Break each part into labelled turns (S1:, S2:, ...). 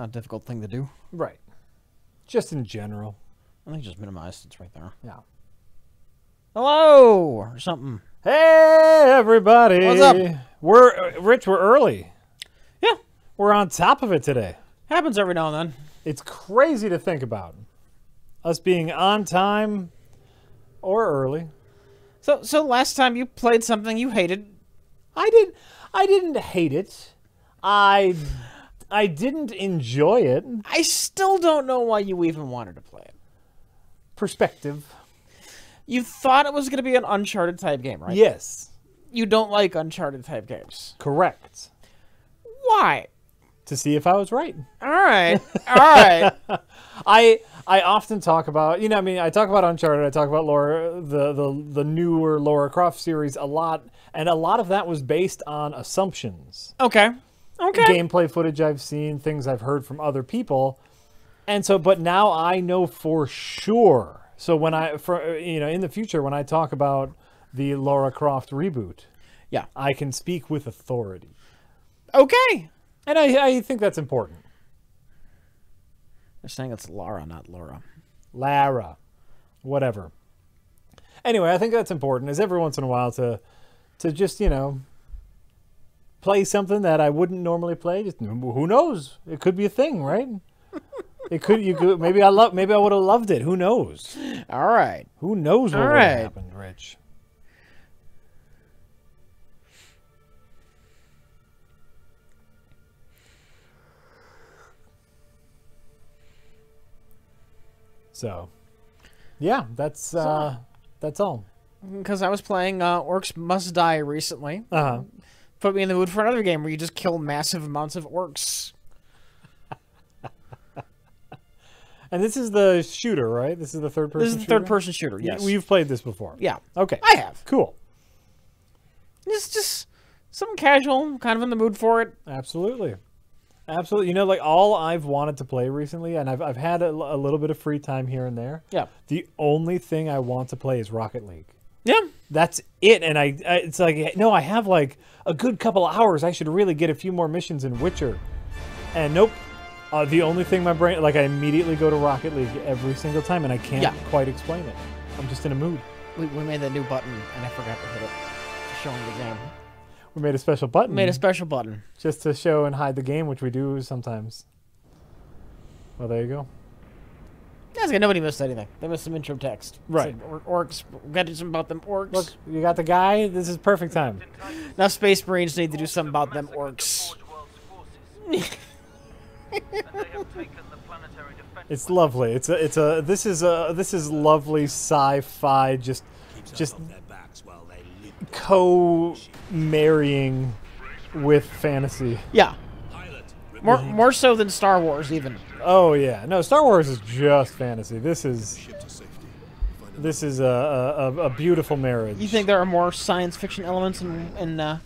S1: Not a difficult thing to do.
S2: Right. Just in general.
S1: I think just minimized. It's right there.
S2: Yeah.
S1: Hello or something.
S2: Hey, everybody.
S1: What's up?
S2: We're, uh, Rich, we're early.
S1: Yeah,
S2: We're on top of it today.
S1: happens every now and then.
S2: It's crazy to think about. Us being on time or early.
S1: So, so last time you played something you hated.
S2: I didn't. I didn't hate it. I I didn't enjoy it.
S1: I still don't know why you even wanted to play it.
S2: Perspective.
S1: You thought it was going to be an Uncharted type game, right?
S2: Yes.
S1: You don't like Uncharted type games.
S2: Correct.
S1: Why?
S2: To see if I was right.
S1: All right, all right.
S2: I I often talk about you know I mean I talk about Uncharted I talk about Laura the the the newer Laura Croft series a lot and a lot of that was based on assumptions
S1: Okay, okay.
S2: gameplay footage I've seen things I've heard from other people and so but now I know for sure so when I for you know in the future when I talk about the Laura Croft reboot
S1: Yeah.
S2: I can speak with authority
S1: Okay.
S2: and I I think that's important
S1: They're saying it's Lara, not Laura.
S2: Lara, whatever. Anyway, I think that's important. Is every once in a while to to just you know play something that I wouldn't normally play. Just who knows? It could be a thing, right? It could. You could. Maybe I love. Maybe I would have loved it. Who knows?
S1: All right.
S2: Who knows what
S1: All
S2: would
S1: right.
S2: happened, Rich? So, yeah, that's uh, that's all.
S1: Because I was playing uh, Orcs Must Die recently.
S2: Uh huh.
S1: Put me in the mood for another game where you just kill massive amounts of orcs.
S2: And this is the shooter, right? This is the third person.
S1: This is the third person shooter, yes.
S2: We've played this before.
S1: Yeah.
S2: Okay.
S1: I have.
S2: Cool.
S1: It's just something casual, kind of in the mood for it.
S2: Absolutely. Absolutely. You know, like all I've wanted to play recently, and I've, I've had a, a little bit of free time here and there.
S1: Yeah.
S2: The only thing I want to play is Rocket League.
S1: Yeah.
S2: That's it. And I, I it's like, no, I have like a good couple hours. I should really get a few more missions in Witcher. And nope. Uh, the only thing my brain, like, I immediately go to Rocket League every single time, and I can't
S1: Yeah.
S2: quite explain it. I'm just in a mood.
S1: We, we made a new button, and I forgot to hit it. Showing the game.
S2: We made a special button.
S1: We Made a special button.
S2: just to show and hide the game, which we do sometimes. Well, there you go.
S1: That's good. Nobody missed anything. They missed some intro text.
S2: Right.
S1: Said, or, orcs. We got to do something about them orcs.
S2: Look, you got the guy. This is perfect time.
S1: Now Space Marines need to do something about them orcs.
S2: It's lovely. It's a. It's a. This is a. This is lovely sci-fi. Just, just co-marrying with fantasy.
S1: Yeah. More, more so than Star Wars, even.
S2: Oh yeah. No, Star Wars is just fantasy. This is. This is a a, a- beautiful marriage.
S1: You think there are more science fiction elements in, in uh,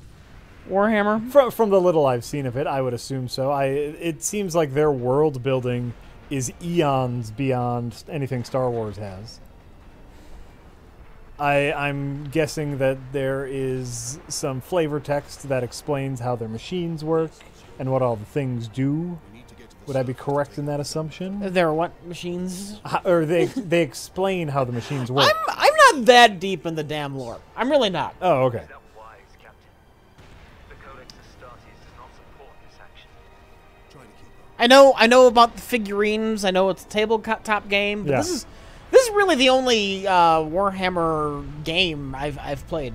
S1: Warhammer?
S2: From, from the little I've seen of it, I would assume so. I it seems like their world building is eons beyond anything Star Wars has. I I'm guessing that there is some flavor text that explains how their machines work and what all the things do. Would I be correct in that assumption?
S1: There are what machines?
S2: How, or they they explain how the machines work.
S1: I'm I'm not that deep in the damn lore. I'm really not.
S2: oh, okay.
S3: That wise, Captain. The Codex Astartes does not support this action.
S1: I know I know about the figurines. I know it's a tabletop game, but
S2: Yeah.
S1: this is this is really the only uh, Warhammer game I've I've played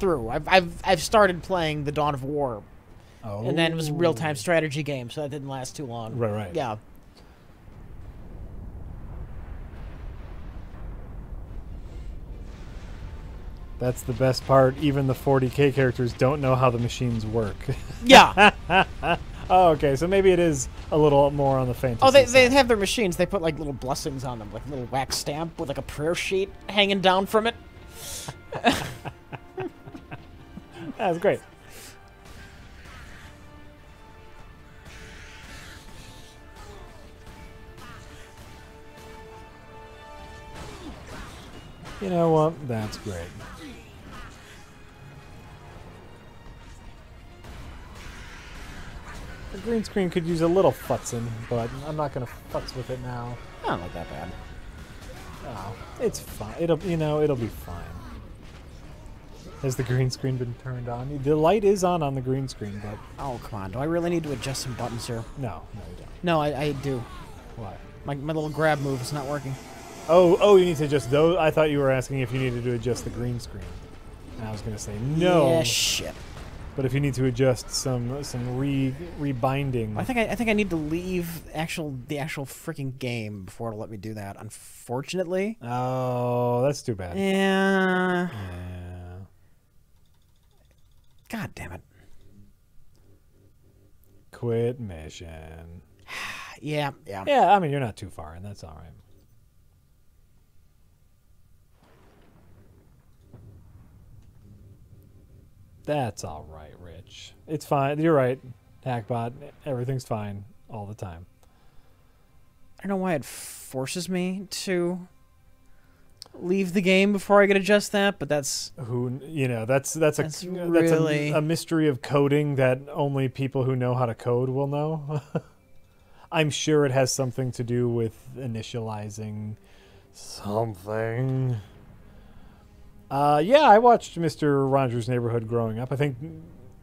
S1: through. I've I've I've started playing the Dawn of War,
S2: Oh.
S1: and then it was a real time oh. strategy game, so that didn't last too long.
S2: Right, right.
S1: Yeah.
S2: That's the best part. Even the 40k characters don't know how the machines work.
S1: Yeah.
S2: oh, okay. So maybe it is a little more on the fantasy.
S1: oh, they, they have their machines. They put like little blessings on them, like a little wax stamp with like a prayer sheet hanging down from it.
S2: That's great. You know what? That's great. The green screen could use a little futzing, but I'm not gonna futz with it now.
S1: I don't like that bad.
S2: Oh, it's fine. It'll you know it'll be fine. Has the green screen been turned on? The light is on on the green screen, but
S1: Oh, come on. Do I really need to adjust some buttons here?
S2: no, no, you don't.
S1: No, I, I do.
S2: Why?
S1: My, my little grab move is not working.
S2: Oh, oh, you need to adjust those. I thought you were asking if you needed to adjust the green screen. And I was gonna say no,
S1: Yeah, shit.
S2: but if you need to adjust some some re rebinding,
S1: I think I, I think I need to leave actual the actual freaking game before it'll let me do that. Unfortunately.
S2: oh, that's too bad.
S1: Yeah.
S2: Yeah.
S1: God damn it.
S2: Quit mission.
S1: Yeah, yeah.
S2: Yeah, I mean you're not too far and That's all right. That's all right, Rich. It's fine. You're right, Hackbot. Everything's fine all the time.
S1: I don't know why it forces me to leave the game before I could adjust that, but that's
S2: Who you know? That's that's a
S1: That's
S2: that's
S1: really-
S2: a, a mystery of coding that only people who know how to code will know. I'm sure it has something to do with initializing something. Uh, yeah, I watched Mr. Rogers' Neighborhood growing up. I think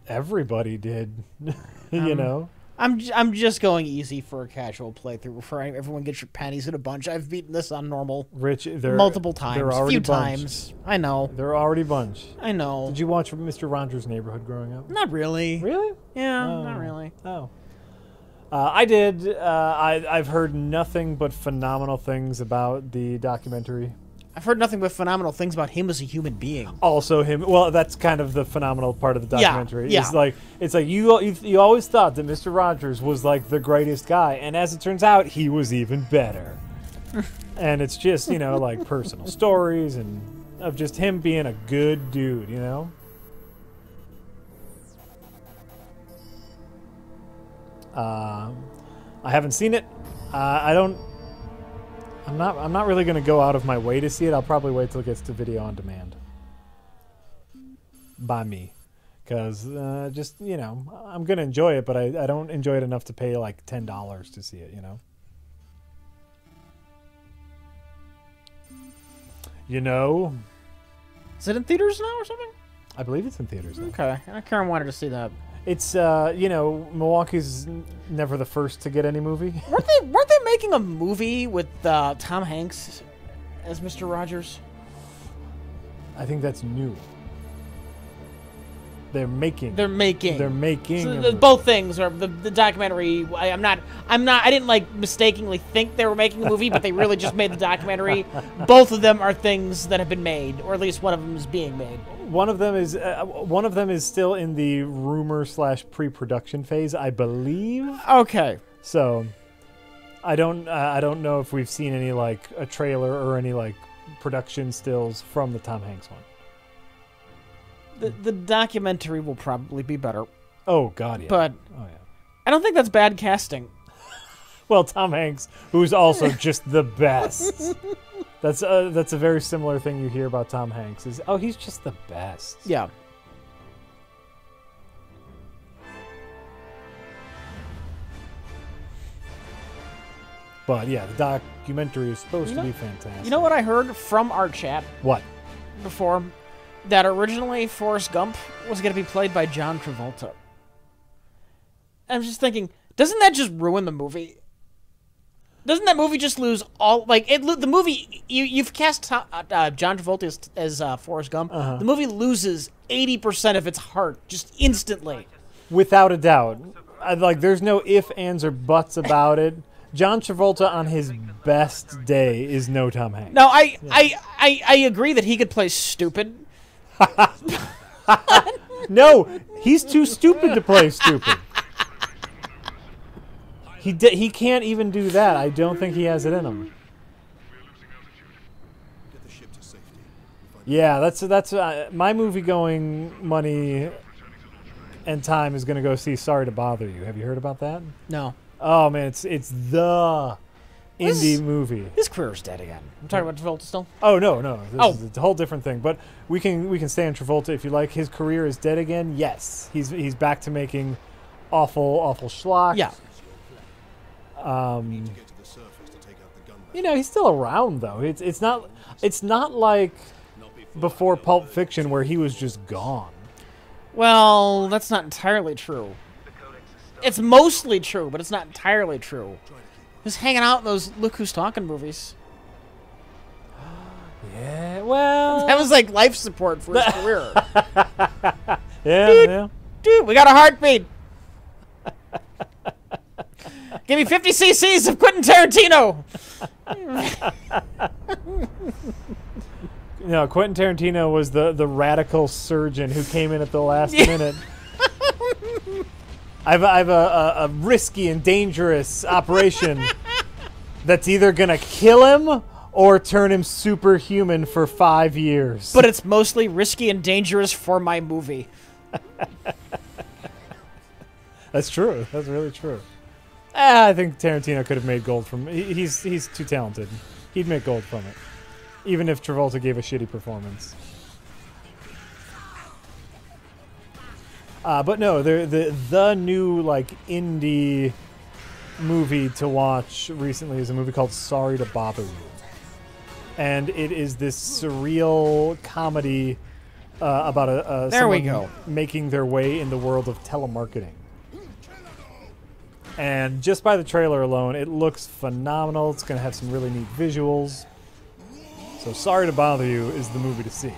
S2: everybody did. you
S1: Um,
S2: know,
S1: I'm j- I'm just going easy for a casual playthrough before I, everyone gets your panties in a bunch. I've beaten this on normal
S2: Rich.
S1: Multiple times,
S2: already
S1: few
S2: bunched.
S1: times. I know,
S2: They're already bunch.
S1: I know.
S2: Did you watch Mr. Rogers' Neighborhood growing up?
S1: Not really.
S2: Really?
S1: Yeah,
S2: Oh.
S1: not really.
S2: Oh. Uh, I did. Uh, I, I've heard nothing but phenomenal things about the documentary.
S1: I've heard nothing but phenomenal things about him as a human being.
S2: Also, him. Well, that's kind of the phenomenal part of the
S1: Yeah,
S2: documentary.
S1: yeah.
S2: It's like it's like you, you you always thought that Mr. Rogers was like the greatest guy, and as it turns out, he was even better. and it's just you know like personal stories and of just him being a good dude. You know. Um, I haven't seen it. Uh, I don't. I'm not. I'm not really going to go out of my way to see it. I'll probably wait till it gets to video on demand. By me, because uh, just you know, I'm going to enjoy it, but I, I don't enjoy it enough to pay like ten dollars to see it. You know. You know,
S1: Is it in theaters now or something?
S2: I believe it's in theaters. Now.
S1: Okay, I kind of wanted to see that.
S2: It's uh, you know, Milwaukee's never the first to get any movie.
S1: Weren't they weren't they making a movie with uh, Tom Hanks as Mr. Rogers?
S2: I think that's new. They're making.
S1: They're making.
S2: They're making.
S1: So the, both things are the, the documentary. I, I'm not. I'm not. I didn't like mistakenly think they were making a movie, but they really just made the documentary. Both of them are things that have been made, or at least one of them is being made.
S2: One of them is uh, one of them is still in the rumor slash pre-production phase, I believe.
S1: Okay.
S2: So, I don't uh, I don't know if we've seen any like a trailer or any like production stills from the Tom Hanks one.
S1: The the documentary will probably be better,
S2: Oh God, yeah.
S1: but
S2: oh yeah.
S1: I don't think that's bad casting.
S2: Well, Tom Hanks, who's also just the best. That's a, that's a very similar thing you hear about Tom Hanks. Is oh he's just the best.
S1: Yeah.
S2: But yeah, the documentary is supposed
S1: You
S2: to be fantastic.
S1: You know what I heard from our chat
S2: What?
S1: before? That originally Forrest Gump was going to be played by John Travolta. I'm just thinking, doesn't that just ruin the movie? Doesn't that movie just lose all like it? The movie you you've cast uh, John Travolta as, as uh, Forrest Gump.
S2: Uh-huh.
S1: The movie loses eighty percent of its heart just instantly.
S2: Without a doubt. I, like, there's no if, ands, or buts about it. John Travolta on his best day is no Tom Hanks.
S1: No, I, I I I agree that he could play stupid.
S2: No, he's too stupid to play stupid. He he can't even do that. I don't think he has it in him.
S4: Get the ship to safety.
S2: Yeah, that's that's uh, my movie going money and time is going to go see Sorry to Bother You. Have you heard about that?
S1: No,
S2: Oh man, it's it's the
S1: This-
S2: indie movie.
S1: his career's dead again. I'm talking about Travolta still.
S2: Oh no, no, this
S1: Oh.
S2: is a whole different thing. But we can we can stay on Travolta if you like. His career is dead again. Yes, he's he's back to making awful, awful schlock.
S1: Yeah.
S2: Um,
S4: Get to the surface to take out the Um, gun
S2: you know, he's still around though. It's it's not it's not like before Pulp Fiction where he was just gone.
S1: Well, that's not entirely true.
S3: The codex is started.
S1: It's mostly true, but it's not entirely true. Just hanging out in those Look Who's Talking movies.
S2: Yeah, well,
S1: That was like life support for his career.
S2: yeah, yeah.
S1: Dude, we got a heartbeat. Give me 50 cc's of Quentin Tarantino.
S2: You know, Quentin Tarantino was the the radical surgeon who came in at the last minute. I've I've a, a, a risky and dangerous operation that's either gonna kill him or turn him superhuman for five years.
S1: But it's mostly risky and dangerous for my movie.
S2: That's true. That's really true. Ah, I think Tarantino could have made gold from. He's he's too talented. He'd make gold from it, even if Travolta gave a shitty performance. Uh, but no, the the the new like indie movie to watch recently is a movie called Sorry to Bother You, and it is this surreal comedy uh, about a, a
S1: There we go.
S2: making their way in the world of telemarketing. And just by the trailer alone, it looks phenomenal. It's going to have some really neat visuals. So, Sorry to Bother You is the movie to see.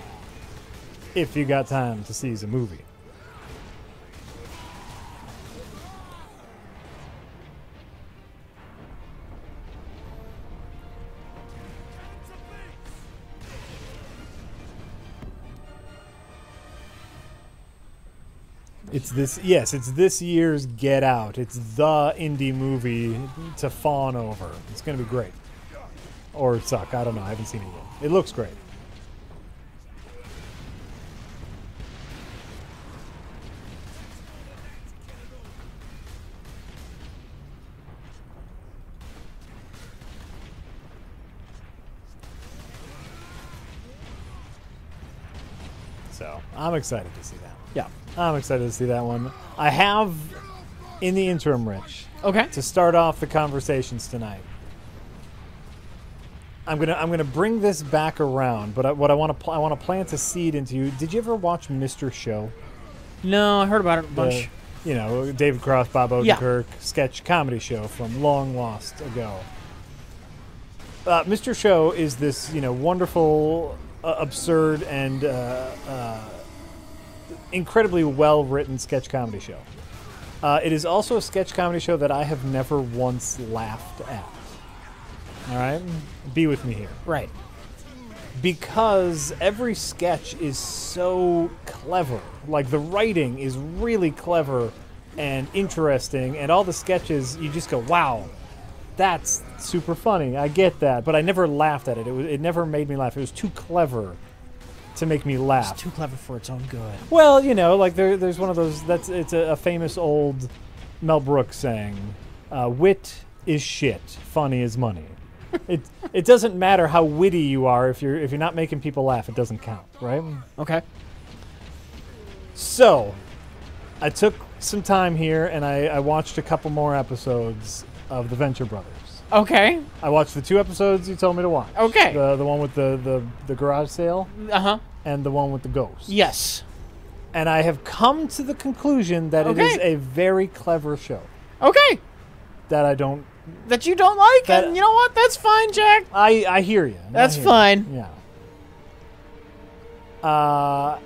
S2: If you got time to see the movie. It's this yes, it's this year's Get Out. It's the indie movie to fawn over. It's gonna be great. Or suck. I don't know. I haven't seen it yet. It looks great. So I'm excited to see. I'm excited to see that one. I have, in the interim, Rich,
S1: Okay.
S2: to start off the conversations tonight. I'm gonna I'm gonna bring this back around, but I, what I want to I want to plant a seed into you. Did you ever watch Mr. Show?
S1: No, I heard about it a
S2: The-
S1: bunch.
S2: you know, David Cross, Bob
S1: Yeah.
S2: Odenkirk sketch comedy show from long lost ago. Uh, Mr. Show is this you know wonderful, uh, absurd, and uh, uh, incredibly well written sketch comedy show. Uh, it is also a sketch comedy show that I have never once laughed at. All right, be with me here
S1: Right.
S2: because every sketch is so clever. Like the writing is really clever and interesting, and all the sketches you just go, "Wow, that's super funny." I get that, but I never laughed at it. It, was, it never made me laugh. It was too clever to make me laugh.
S1: It's too clever for its own good.
S2: Well, you know, like there, there's one of those. That's it's a, a famous old Mel Brooks saying, uh, "Wit is shit, funny is money." it it doesn't matter how witty you are if you're if you're not making people laugh, it doesn't count, right?
S1: Okay.
S2: So, I took some time here and I, I watched a couple more episodes of the Venture Brothers.
S1: Okay.
S2: I watched the two episodes you told me to watch.
S1: Okay.
S2: The the one with the the, the garage sale
S1: Uh huh.
S2: And the one with the ghost.
S1: Yes.
S2: and I have come to the conclusion that it is a very clever show
S1: Okay.
S2: that I don't.
S1: That you don't like,
S2: That-
S1: and you know what? That's fine, Jack.
S2: I I hear you.
S1: That's
S2: hear you.
S1: fine.
S2: Yeah. Uh,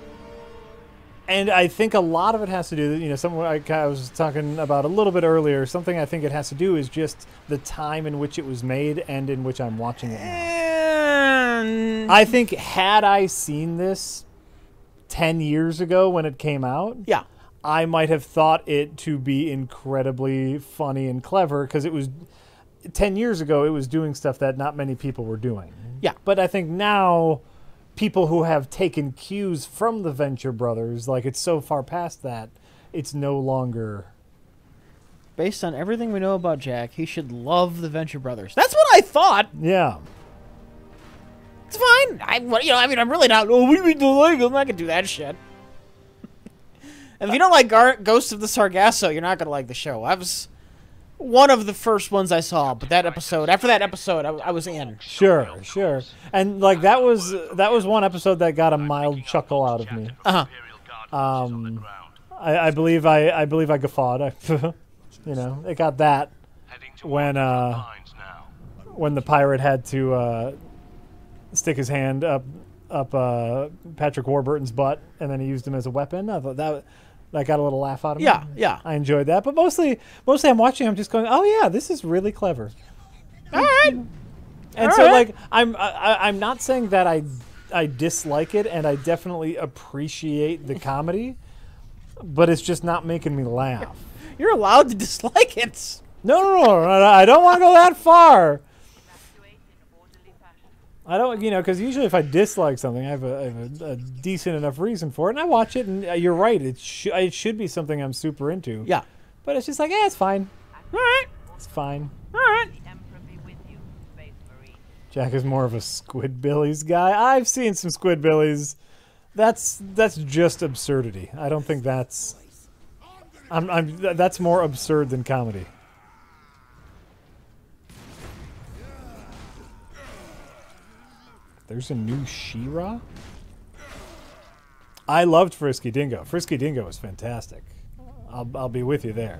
S2: and I think a lot of it has to do, you know, something I, I was talking about a little bit earlier. Something I think it has to do is just the time in which it was made and in which I'm watching it now.
S1: And
S2: I think had I seen this ten years ago when it came out,
S1: yeah.
S2: I might have thought it to be incredibly funny and clever because it was 10 years ago it was doing stuff that not many people were doing.
S1: Yeah.
S2: But I think now people who have taken cues from the Venture Brothers like it's so far past that it's no longer
S1: Based on everything we know about Jack, he should love the Venture Brothers. That's what I thought.
S2: yeah.
S1: It's fine. I, you know, I mean, I'm really not. Oh, you mean like? I'm not gonna do that shit. And if you don't like Gar- Ghost of the Sargasso, you're not gonna like the show. I was one of the first ones I saw, but that episode, after that episode, I, I was in.
S2: Sure, sure. And like that was that was one episode that got a mild chuckle out of me.
S1: Uh huh.
S2: Um, I, I believe I I believe I guffawed. I, you know, it got that when uh when the pirate had to uh, stick his hand up up uh, Patrick Warburton's butt, and then he used him as a weapon. I thought that that got a little laugh out of me.
S1: Yeah, yeah.
S2: I enjoyed that, but mostly mostly I'm watching. I'm just going, oh yeah, this is really clever.
S1: All right.
S2: And
S1: All
S2: so
S1: right.
S2: like I'm I, I- I'm not saying that I I dislike it, and I definitely appreciate the comedy, but it's just not making me laugh.
S1: You're allowed to dislike it.
S2: No, no, no, no, no, I don't want to go that far. I don't, you know, because usually if I dislike something, I have, a, I have a, a decent enough reason for it, and I watch it, and uh, you're right, it, sh- it should be something I'm super into.
S1: Yeah.
S2: But it's just like, yeah, it's fine.
S1: All right.
S2: It's fine.
S1: All right.
S2: Jack is more of a Squidbillies guy. I've seen some Squidbillies. That's that's just absurdity. I don't think that's. I'm, I'm that's more absurd than comedy. There's a new She-Ra. I loved Frisky Dingo. Frisky Dingo was fantastic. I'll I'll be with you there.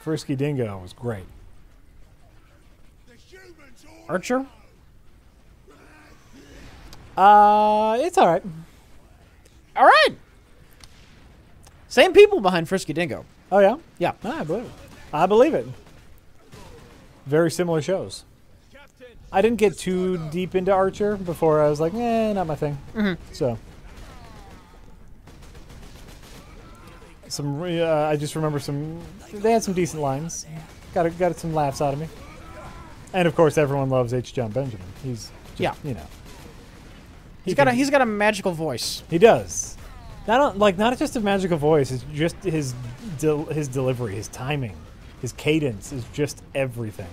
S2: Frisky Dingo was great.
S1: Archer.
S2: Uh, it's all right.
S1: All right. Same people behind Frisky Dingo.
S2: Oh yeah,
S1: Yeah.
S2: Ah, I believe it. I believe it. Very similar shows. I didn't get too deep into Archer before I was like, eh, not my thing. So, some. Uh, I just remember some. They had some decent lines. Got it, got some laughs out of me. And of course, everyone loves H. Jon Benjamin. He's just,
S1: Yeah.
S2: you know.
S1: He's
S2: he
S1: got a he's got a magical voice.
S2: He does. Not like not just a magical voice. It's just his del- his delivery, his timing, his cadence is just everything.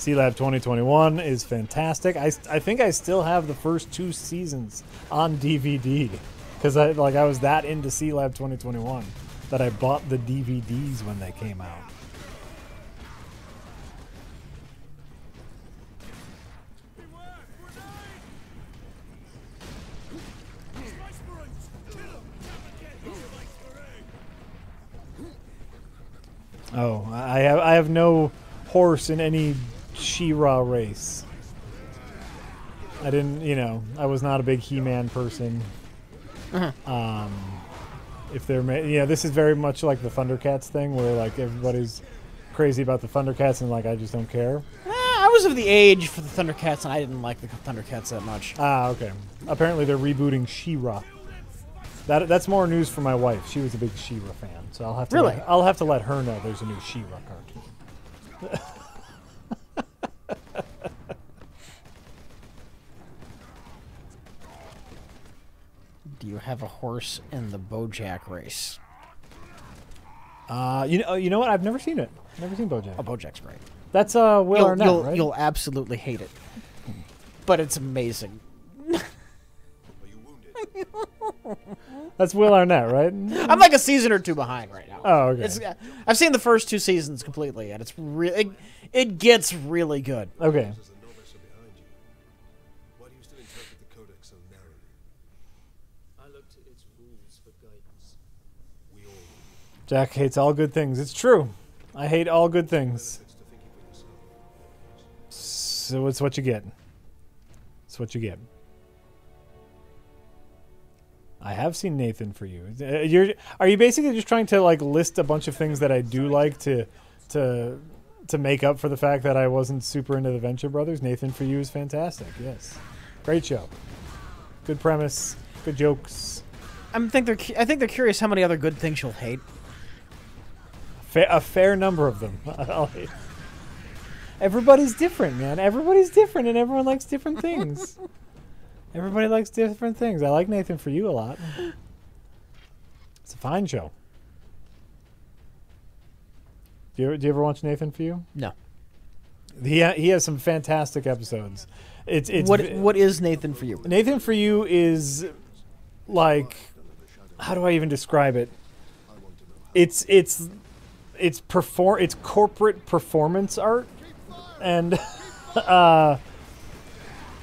S2: Sealab 2021 is fantastic. I, I think I still have the first two seasons on DVD because I like I was that into Sealab 2021 that I bought the DVDs when they came out. Oh, I have I have no horse in any She-Ra race. I didn't, you know, I was not a big He-Man person. Um, if they're, ma- yeah, this is very much like the Thundercats thing, where like everybody's crazy about the Thundercats and like I just don't care.
S1: Eh, I was of the age for the Thundercats, and I didn't like the Thundercats that much.
S2: Ah, okay. Apparently they're rebooting She-Ra. That that's more news for my wife. She was a big She-Ra fan, so I'll have to
S1: Really?
S2: let, I'll have to let her know there's a new She-Ra cartoon.
S1: Do you have a horse in the BoJack race?
S2: Uh, you know, you know what? I've never seen it. Never seen BoJack.
S1: Oh, BoJack's great.
S2: That's uh, Will
S1: You'll,
S2: Arnett,
S1: you'll,
S2: right?
S1: you'll absolutely hate it, but it's amazing.
S4: Are you wounded?
S2: That's Will Arnett, right?
S1: I'm like a season or two behind right now.
S2: Oh, okay.
S1: It's, I've seen the first two seasons completely, and it's really it, it gets really good.
S2: Okay. Jack hates all good things. It's true. I hate all good things. So it's what you get. It's what you get. I have seen Nathan for you. Uh, You're are you basically just trying to like list a bunch of things that I do like to to to make up for the fact that I wasn't super into the Venture Brothers? Nathan for you is fantastic. Yes, great show. Good premise. Good jokes.
S1: I'm think they're I think they're curious how many other good things you'll hate.
S2: Fa- a fair number of them. Everybody's different, man. Everybody's different, and everyone likes different things. Everybody likes different things. I like Nathan for you a lot. It's a fine show. Do you, do you ever watch Nathan for you?
S1: No.
S2: He ha- he has some fantastic episodes. It's it's
S1: what what is Nathan for you?
S2: Nathan for you is like how do I even describe it? It's it's it's perform it's corporate performance art and uh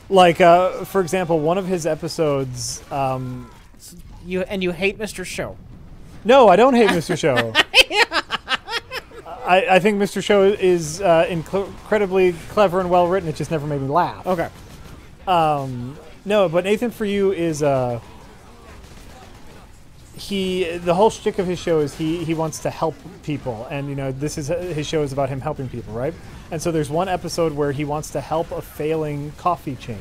S2: like uh for example one of his episodes um
S1: You and you hate Mr. Show.
S2: no, I don't hate Mr. Show. I, I think Mr. Show is uh, incredibly clever and well written. It just never made me laugh.
S1: Okay.
S2: No, but Nathan for you is uh he the whole shtick of his show is he he wants to help people. And you know this is his show is about him helping people right? And so there's one episode where he wants to help a failing coffee chain.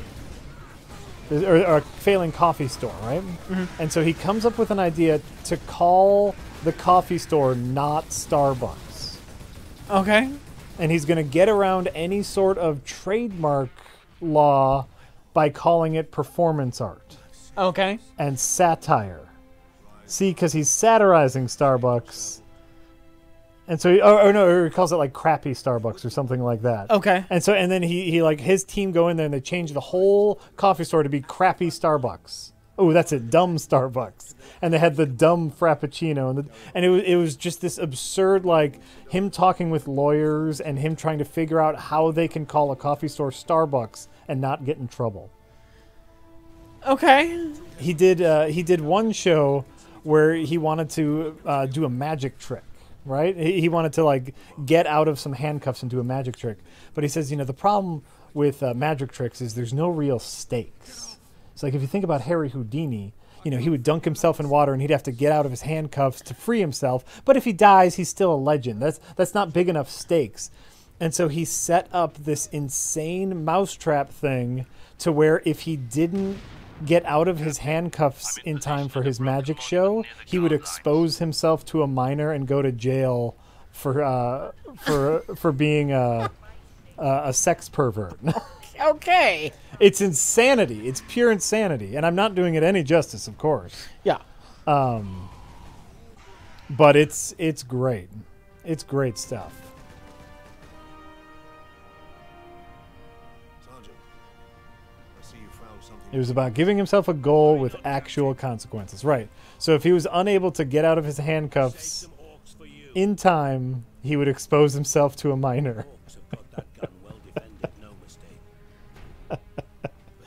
S2: Or, or a failing coffee store right? Mm-hmm. And so he comes up with an idea to call the coffee store not Starbucks.
S1: Okay.
S2: and he's going to get around any sort of trademark law by calling it performance art.
S1: Okay.
S2: and satire. See, because he's satirizing Starbucks, and so he, or, or no, or he calls it like crappy Starbucks or something like that.
S1: Okay.
S2: And so, and then he he like his team go in there and they change the whole coffee store to be crappy Starbucks. Oh, that's it, dumb Starbucks. And they had the dumb Frappuccino, and the, and it was it was just this absurd like him talking with lawyers and him trying to figure out how they can call a coffee store Starbucks and not get in trouble
S1: Okay.
S2: he did uh, he did one show where he wanted to uh, do a magic trick right? He, wanted to like get out of some handcuffs and do a magic trick. But he says you know the problem with uh, magic tricks is there's no real stakes. It's like if you think about harry houdini you know he would dunk himself in water and he'd have to get out of his handcuffs to free himself. But if he dies he's still a legend. That's that's not big enough stakes. And so he set up this insane mousetrap thing to where if he didn't get out of his handcuffs in time for his magic show, he would expose himself to a minor and go to jail for uh, for for being a a, a sex pervert.
S1: Okay.
S2: it's insanity. It's pure insanity, and I'm not doing it any justice, of course.
S1: Yeah.
S2: But it's it's great. It's great stuff. It was about giving himself a goal with actual consequences. Right. So if he was unable to get out of his handcuffs in time, he would expose himself to a minor.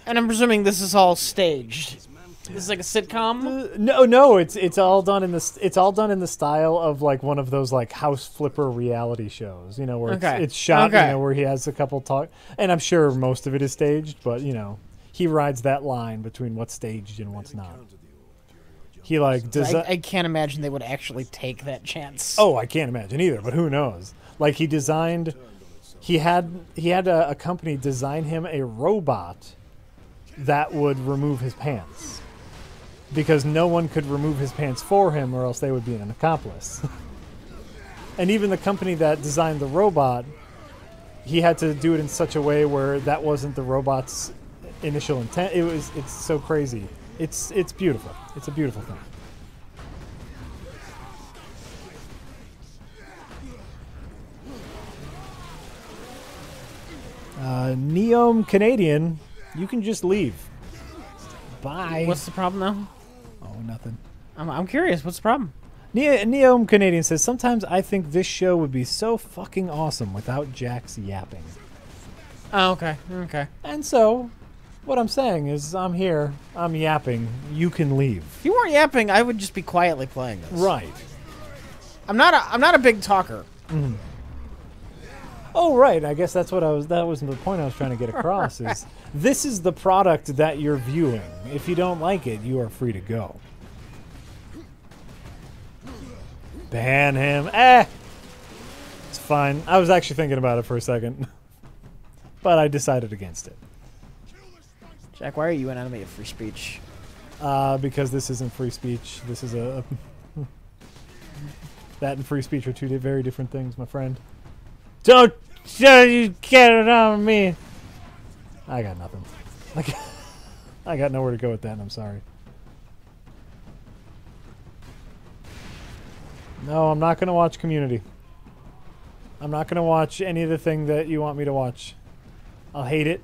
S1: And I'm presuming this is all staged. This is like a sitcom.
S2: Uh, no, no, it's it's all done in this. It's all done in the style of like one of those like house flipper reality shows. You know, where
S1: Okay.
S2: it's, it's shot.
S1: Okay.
S2: You know, where he has a couple talk, and I'm sure most of it is staged, but you know, he rides that line between what's staged and what's not. He like does.
S1: I, I can't imagine they would actually take that chance.
S2: Oh, I can't imagine either, but who knows? Like he designed, he had he had a, a company design him a robot that would remove his pants because no one could remove his pants for him, or else they would be an accomplice. and even the company that designed the robot, he had to do it in such a way where that wasn't the robot's initial intent. It was it's so crazy. It's it's beautiful. It's a beautiful thing. Uh, Neom Canadian, you can just leave. Bye.
S1: What's the problem now?
S2: oh, nothing.
S1: I'm, I'm curious. What's the problem?
S2: Ne- Neom Canadian says, Sometimes I think this show would be so fucking awesome without Jack's yapping.
S1: Oh, okay. Okay.
S2: And so, what I'm saying is, I'm here, I'm yapping, you can leave.
S1: If you weren't yapping, I would just be quietly playing this.
S2: Right.
S1: I'm not. A, I'm not a big talker.
S2: Oh, right. I guess that's what I was. That was the point I was trying to get across. Is this is the product that you're viewing? If you don't like it, you are free to go. Ban him. Eh. It's fine. I was actually thinking about it for a second, but I decided against it
S1: Jack, why are you an enemy of free speech?
S2: uh, because this isn't free speech. This is a. that and free speech are two very different things, my friend. Don't you get it on me. I got nothing. Like, I got nowhere to go with that. and I'm sorry. No, I'm not gonna watch Community. I'm not gonna watch any of the thing that you want me to watch. I'll hate it.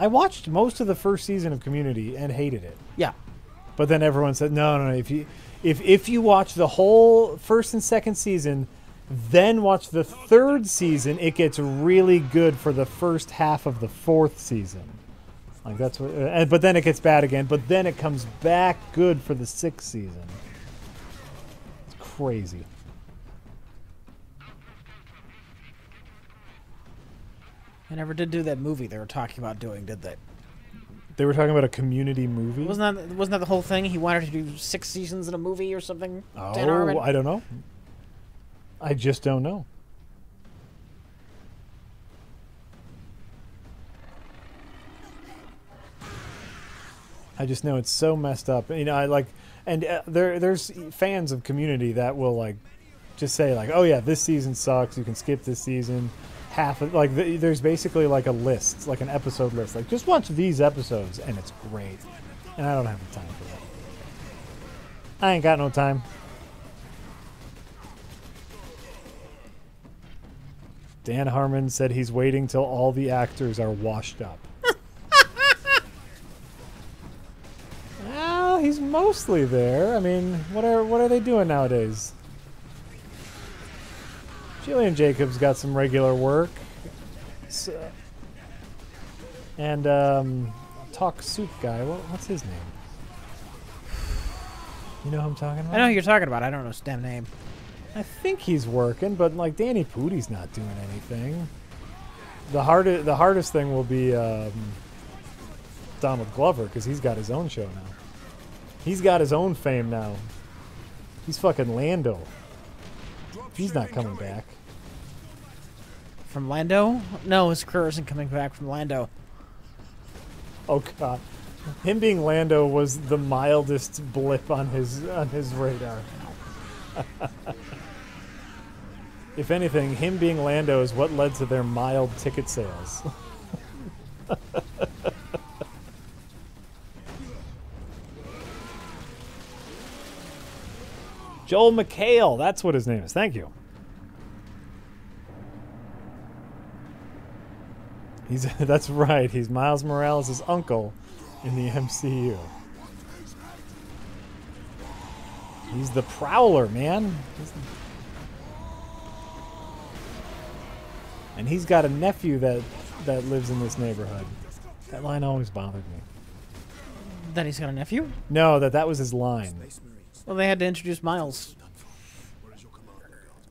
S2: I watched most of the first season of Community and hated it.
S1: Yeah.
S2: But then everyone said, no, no, no. If you if if you watch the whole first and second season, then watch the third season, it gets really good for the first half of the fourth season. Like that's what. Uh, and- but then it gets bad again. But then it comes back good for the sixth season. It's crazy.
S1: I never did do that movie they were talking about doing, did they?
S2: They were talking about a community movie.
S1: Wasn't that wasn't that the whole thing? He wanted to do six seasons in a movie or something.
S2: Oh, I don't know. I just don't know. I just know it's so messed up. You know, I like, and uh, there there's fans of Community that will like, just say like, oh yeah, this season sucks. You can skip this season. Half of like, th- there's basically like a list, like an episode list. Like, just watch these episodes, and it's great. And I don't have the time for that. I ain't got no time. Dan Harmon said he's waiting till all the actors are washed up. well, he's mostly there. I mean, what are what are they doing nowadays? Gillian Jacobs got some regular work. So, and um, talk soup guy. What, what's his name? You know who I'm talking about?
S1: I know who you're talking about. I don't know his damn name.
S2: I think he's working, but like Danny Pudi's not doing anything. The hardest the hardest thing will be um, Donald Glover because he's got his own show now. He's got his own fame now. He's fucking Lando. He's not coming back.
S1: From Lando? No, his career isn't coming back from Lando.
S2: Oh god, him being Lando was the mildest blip on his on his radar. if anything, him being Lando is what led to their mild ticket sales. Joel McHale, that's what his name is. Thank you. He's that's right. He's Miles Morales' uncle in the MCU. He's the Prowler, man. He's the- And he's got a nephew that that lives in this neighborhood. That line always bothered me.
S1: That he's got a nephew?
S2: No, that that was his line.
S1: Well, they had to introduce Miles.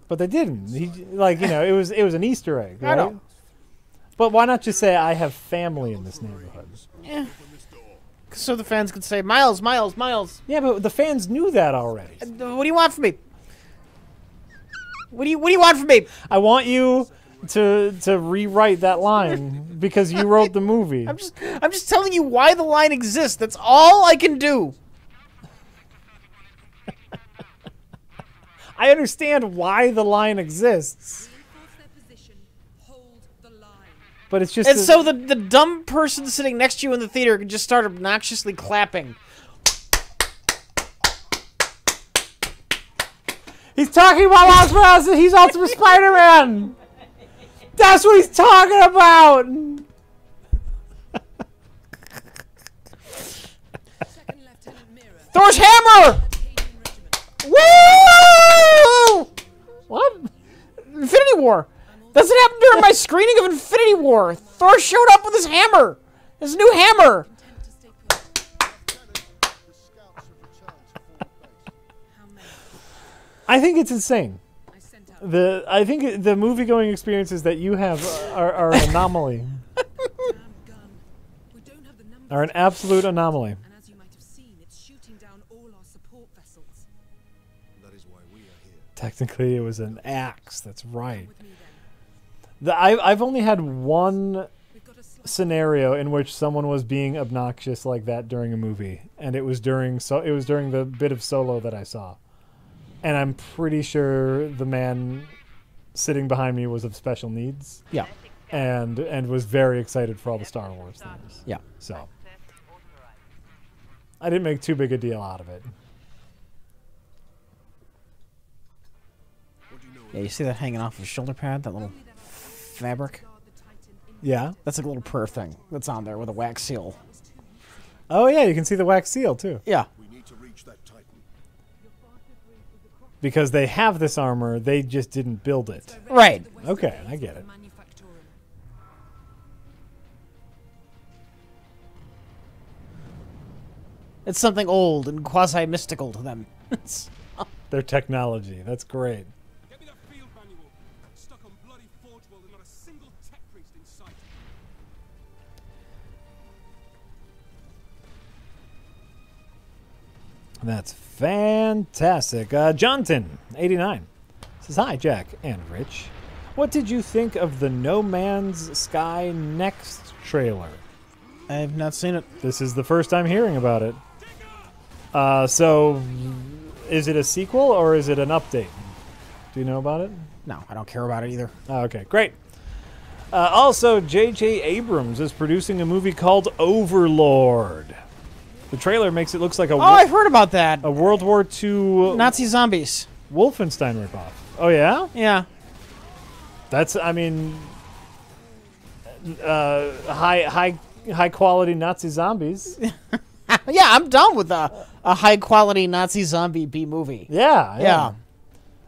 S2: But they didn't. He like, you know, it was it was an Easter egg,
S1: I
S2: right?
S1: know.
S2: But why not just say I have family in this neighborhood?
S1: Yeah. So the fans could say, Miles, Miles, Miles.
S2: Yeah, but the fans knew that already.
S1: uh, What do you want from me? What do you What do you want from me?
S2: I want you to to rewrite that line because you wrote the movie.
S1: I'm just I'm just telling you why the line exists. That's all I can do.
S2: I understand why the line exists,
S5: Reinforce their position. Hold the line.
S2: but it's just
S1: And
S2: a-
S1: so the the dumb person sitting next to you in the theater can just start obnoxiously clapping.
S2: he's talking about Miles Morales. and He's Ultimate Spider-Man. That's what he's talking about.
S5: Second Lieutenant Mira.
S1: Thor's hammer!
S5: Cadian Regiment.
S1: Woo!
S2: What?
S1: Infinity War. That's what happened during my screening of Infinity War. Thor showed up with his hammer. His new hammer.
S5: Intend to stay put. How many?
S2: I think it's insane.
S5: I sent out
S2: The I think the movie going experiences that you have are, are an anomaly,
S5: a damn gun. We don't have the numbers.
S2: are an absolute anomaly. Technically, it was an axe. That's right.
S5: With me.
S2: The, I, I've only had one
S5: We've got a slice
S2: scenario in which someone was being obnoxious like that during a movie, and it was during so it was during the bit of solo that I saw, and I'm pretty sure the man sitting behind me was of special needs
S1: Yeah.
S2: and and was very excited for all the Star Wars things.
S1: Yeah.
S2: So I didn't make too big a deal out of it.
S1: Yeah, you see that hanging off of his shoulder pad, that little fabric?
S2: Yeah.
S1: That's like a little prayer thing that's on there with a wax seal.
S2: Oh yeah, you can see the wax seal too.
S1: Yeah.
S4: We need to reach that Titan.
S2: Because they have this armor, they just didn't build it.
S1: Right.
S2: Okay, I get it.
S1: It's something old and quasi mystical to them. It's-
S2: Their technology. That's great. That's fantastic. Uh, Johnson, 89, says, Hi, Jack and Rich. What did you think of the No Man's Sky Next trailer?
S1: I've not seen it.
S2: This is the first time hearing about it. Uh, so, is it a sequel or is it an update? Do you know about it?
S1: No, I don't care about it either.
S2: Oh, okay, great. Uh, also, J.J. Abrams is producing a movie called Overlord. The trailer makes it looks like a,
S1: Oh, I've heard about that.
S2: a World War II
S1: Nazi zombies.
S2: Wolfenstein ripoff. Oh yeah,
S1: Yeah.
S2: that's I mean, uh, high high high quality Nazi zombies.
S1: Yeah, I'm done with a, a high quality Nazi zombie B movie.
S2: Yeah, yeah.
S1: Yeah.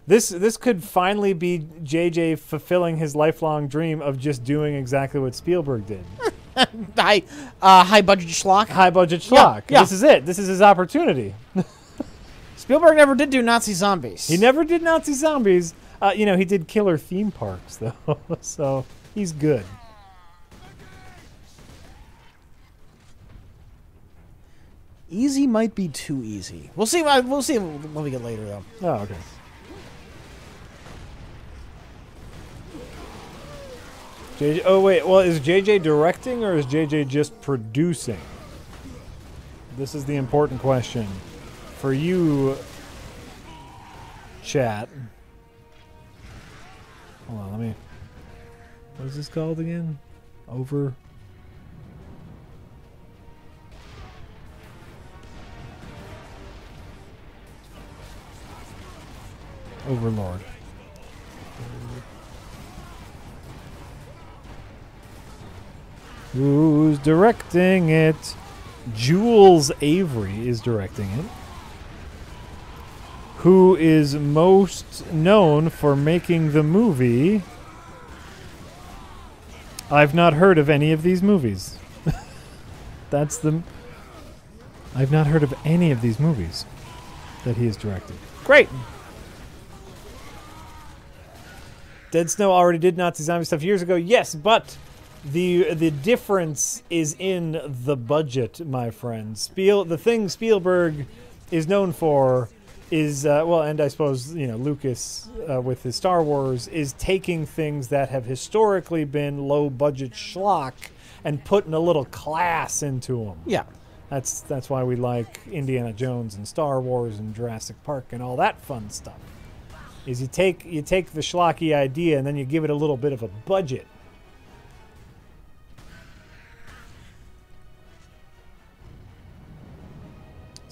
S2: This this could finally be JJ fulfilling his lifelong dream of just doing exactly what Spielberg did.
S1: High, uh, high budget schlock.
S2: High budget schlock.
S1: yeah.
S2: This is it. This is his opportunity.
S1: Spielberg never did do Nazi zombies.
S2: He never did Nazi zombies. Uh, you know, he did killer theme parks though, so he's good.
S1: Easy might be too easy. We'll see. uh, We'll see when we get later, though.
S2: Oh, okay. JJ, oh wait, well is JJ directing or is JJ just producing? This is the important question for you, chat. Hold on, let me. What is this called again? Over. Overlord. Who's directing it? Jules Avery is directing it. Who is most known for making the movie? I've not heard of any of these movies. That's the. I've not heard of any of these movies that he has directed. Great. Dead Snow already did Nazi zombie stuff years ago. Yes, but the the difference is in the budget, my friend. Spiel the thing Spielberg is known for is uh, well, and I suppose you know Lucas uh, with his Star Wars is taking things that have historically been low budget schlock and putting a little class into them.
S1: Yeah.
S2: That's that's why we like Indiana Jones and Star Wars and Jurassic Park and all that fun stuff. Is you take you take the schlocky idea and then you give it a little bit of a budget.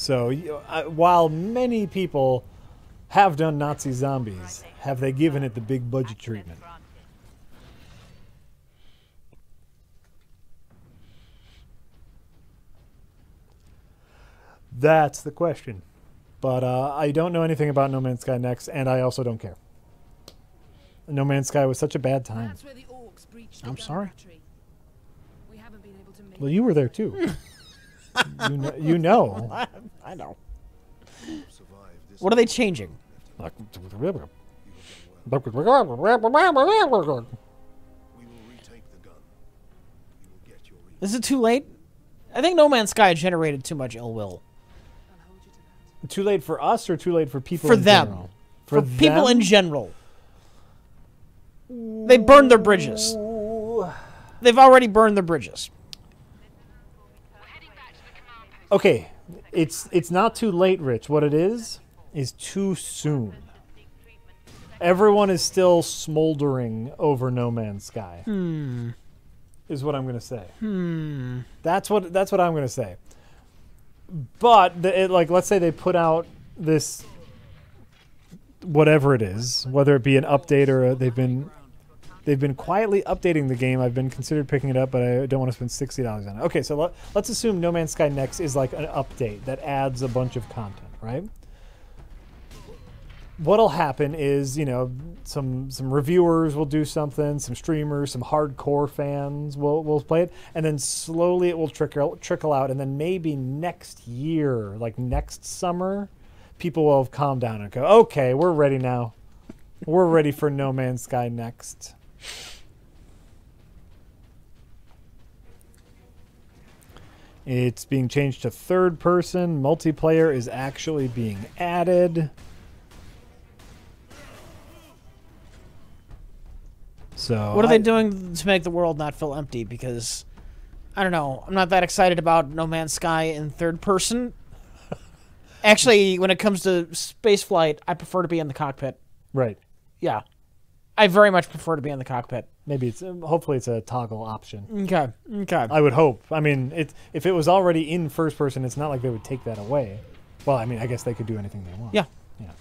S2: So uh, while many people have done Nazi zombies, have they given it the big budget treatment? That's the question. But uh, I don't know anything about No Man's Sky Next, and I also don't care. No Man's Sky was such a bad time.
S5: That's where the orcs breached the
S1: I'm sorry.
S5: We haven't been able to make
S2: Well, you were there too. you know. You know.
S1: I know. What are they changing?
S4: We will retake the gun. You will get your revenge.
S1: Is it too late? I think No Man's Sky generated too much ill will.
S5: I'll hold you to that.
S2: too late for us, or too late for people
S1: For
S2: in
S1: them.
S2: general?
S1: For, people in general. They burned their bridges. They've already burned their bridges.
S2: Okay, it's it's not too late, Rich. What it is is too soon. Everyone is still smoldering over No Man's Sky.
S1: Hmm.
S2: Is what I'm going to say. That's what that's what I'm going to say. But the, it, like, let's say they put out this whatever it is, whether it be an update or a, they've been they've been quietly updating the game. I've been considered picking it up, but I don't want to spend sixty dollars on it. Okay, so let, let's assume No Man's Sky Next is like an update that adds a bunch of content, right? What'll happen is, you know, some some reviewers will do something, some streamers, some hardcore fans will will play it, and then slowly it will trickle trickle out, and then maybe next year, like next summer, people will have calmed down and go, okay, we're ready now. We're ready for No Man's Sky next. It's being changed to third person. Multiplayer is actually being added. So
S1: What are they doing to make the world not feel empty? Because I don't know. I'm not that excited about No Man's Sky in third person. Actually, when it comes to space flight, I prefer to be in the cockpit.
S2: Right.
S1: Yeah, I very much prefer to be in the cockpit.
S2: Maybe it's um, hopefully it's a toggle option.
S1: Okay. Okay.
S2: I would hope. I mean, it if it was already in first person, it's not like they would take that away. Well, I mean, I guess they could do anything they want.
S1: Yeah.
S2: Yeah.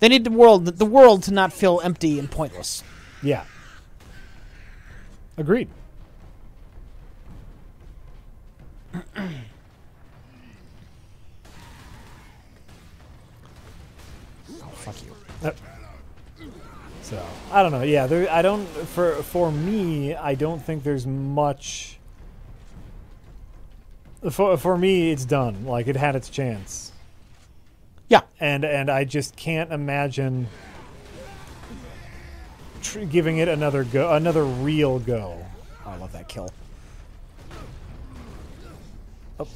S1: They need the world the world to not feel empty and pointless.
S2: Yeah. Agreed.
S1: Oh, fuck you.
S2: So I don't know. Yeah, there. I don't. For for me, I don't think there's much. For for me, it's done. Like it had its chance.
S1: Yeah.
S2: And and I just can't imagine tr- giving it another go, another real go.
S1: Oh, I love that kill. Oh.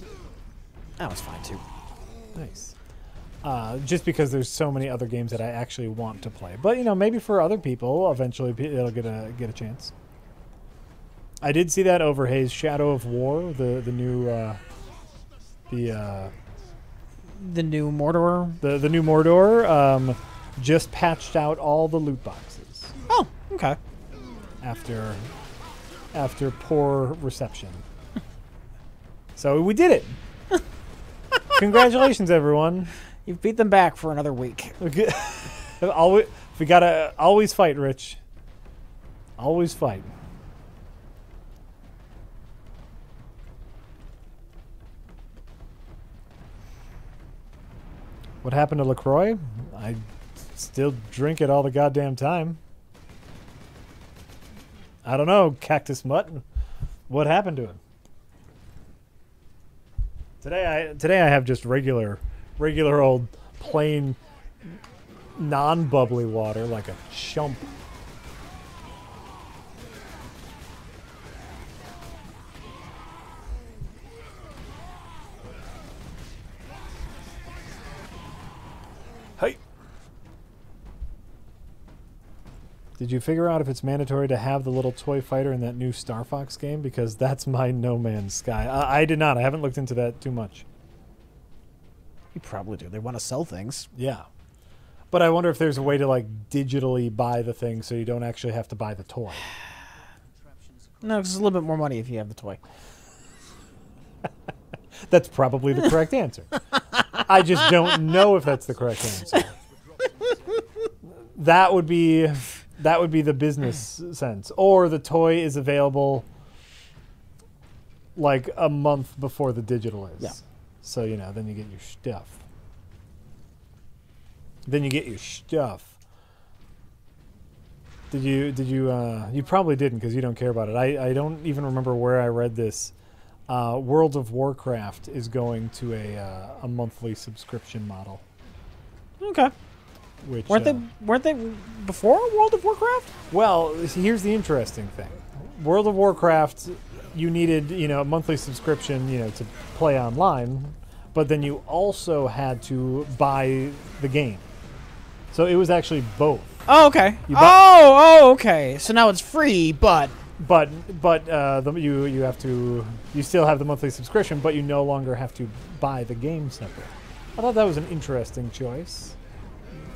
S1: That was fine too.
S2: Nice. Uh, just because there's so many other games that I actually want to play, but you know, maybe for other people, eventually it'll get a get a chance. I did see that over Hayes Shadow of War, the the new uh, the uh,
S1: The new Mordor.
S2: the the new Mordor um, just patched out all the loot boxes
S1: Oh, okay.
S2: after after poor reception. so we did it. Congratulations, everyone.
S1: You've beat them back for another week.
S2: Always, we gotta always fight, Rich. Always fight. What happened to LaCroix? I still drink it all the goddamn time. I don't know, Cactus Mutt. What happened to him? Today I today I have just regular regular old plain non-bubbly water like a chump. Hey. Did you figure out if it's mandatory to have the little toy fighter in that new Star Fox game? Because that's my No Man's Sky. I, I did not. I haven't looked into that too much.
S1: You probably do. They want to sell things.
S2: Yeah. But I wonder if there's a way to like digitally buy the thing so you don't actually have to buy the toy.
S1: No, 'cause it's a little bit more money if you have the toy.
S2: That's probably the correct answer. I just don't know if that's the correct answer. That would be that would be the business sense. Or the toy is available like a month before the digital is.
S1: Yeah.
S2: So, you know, then you get your stuff. Then you get your stuff. Did you did you uh you probably didn't because you don't care about it. I, I don't even remember where I read this. Uh, World of Warcraft is going to a uh, a monthly subscription model,
S1: Okay.
S2: which
S1: Weren't
S2: uh,
S1: they weren't they before World of Warcraft?
S2: Well, here's the interesting thing. World of Warcraft, you needed, you know, a monthly subscription, you know, to play online, but then you also had to buy the game. So it was actually both.
S1: Oh, okay.
S2: You
S1: oh, oh, okay. So now it's free, but
S2: But but uh, the, you you have to you still have the monthly subscription, but you no longer have to buy the game separate. I thought that was an interesting choice.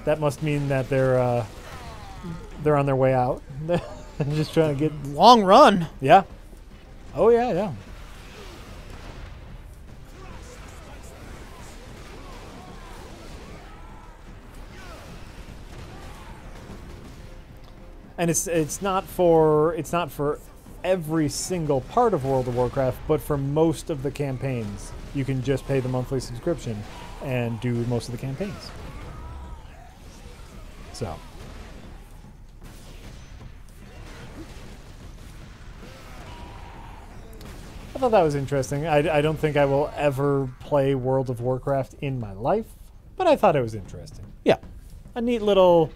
S2: That must mean that they're uh, they're on their way out. just trying to get
S1: long run.
S2: Yeah. Oh, yeah, yeah. And it's it's not for it's not for every single part of World of Warcraft, but for most of the campaigns, you can just pay the monthly subscription and do most of the campaigns. So thought that was interesting. I, I don't think I will ever play World of Warcraft in my life, but I thought it was interesting.
S1: Yeah.
S2: A neat little,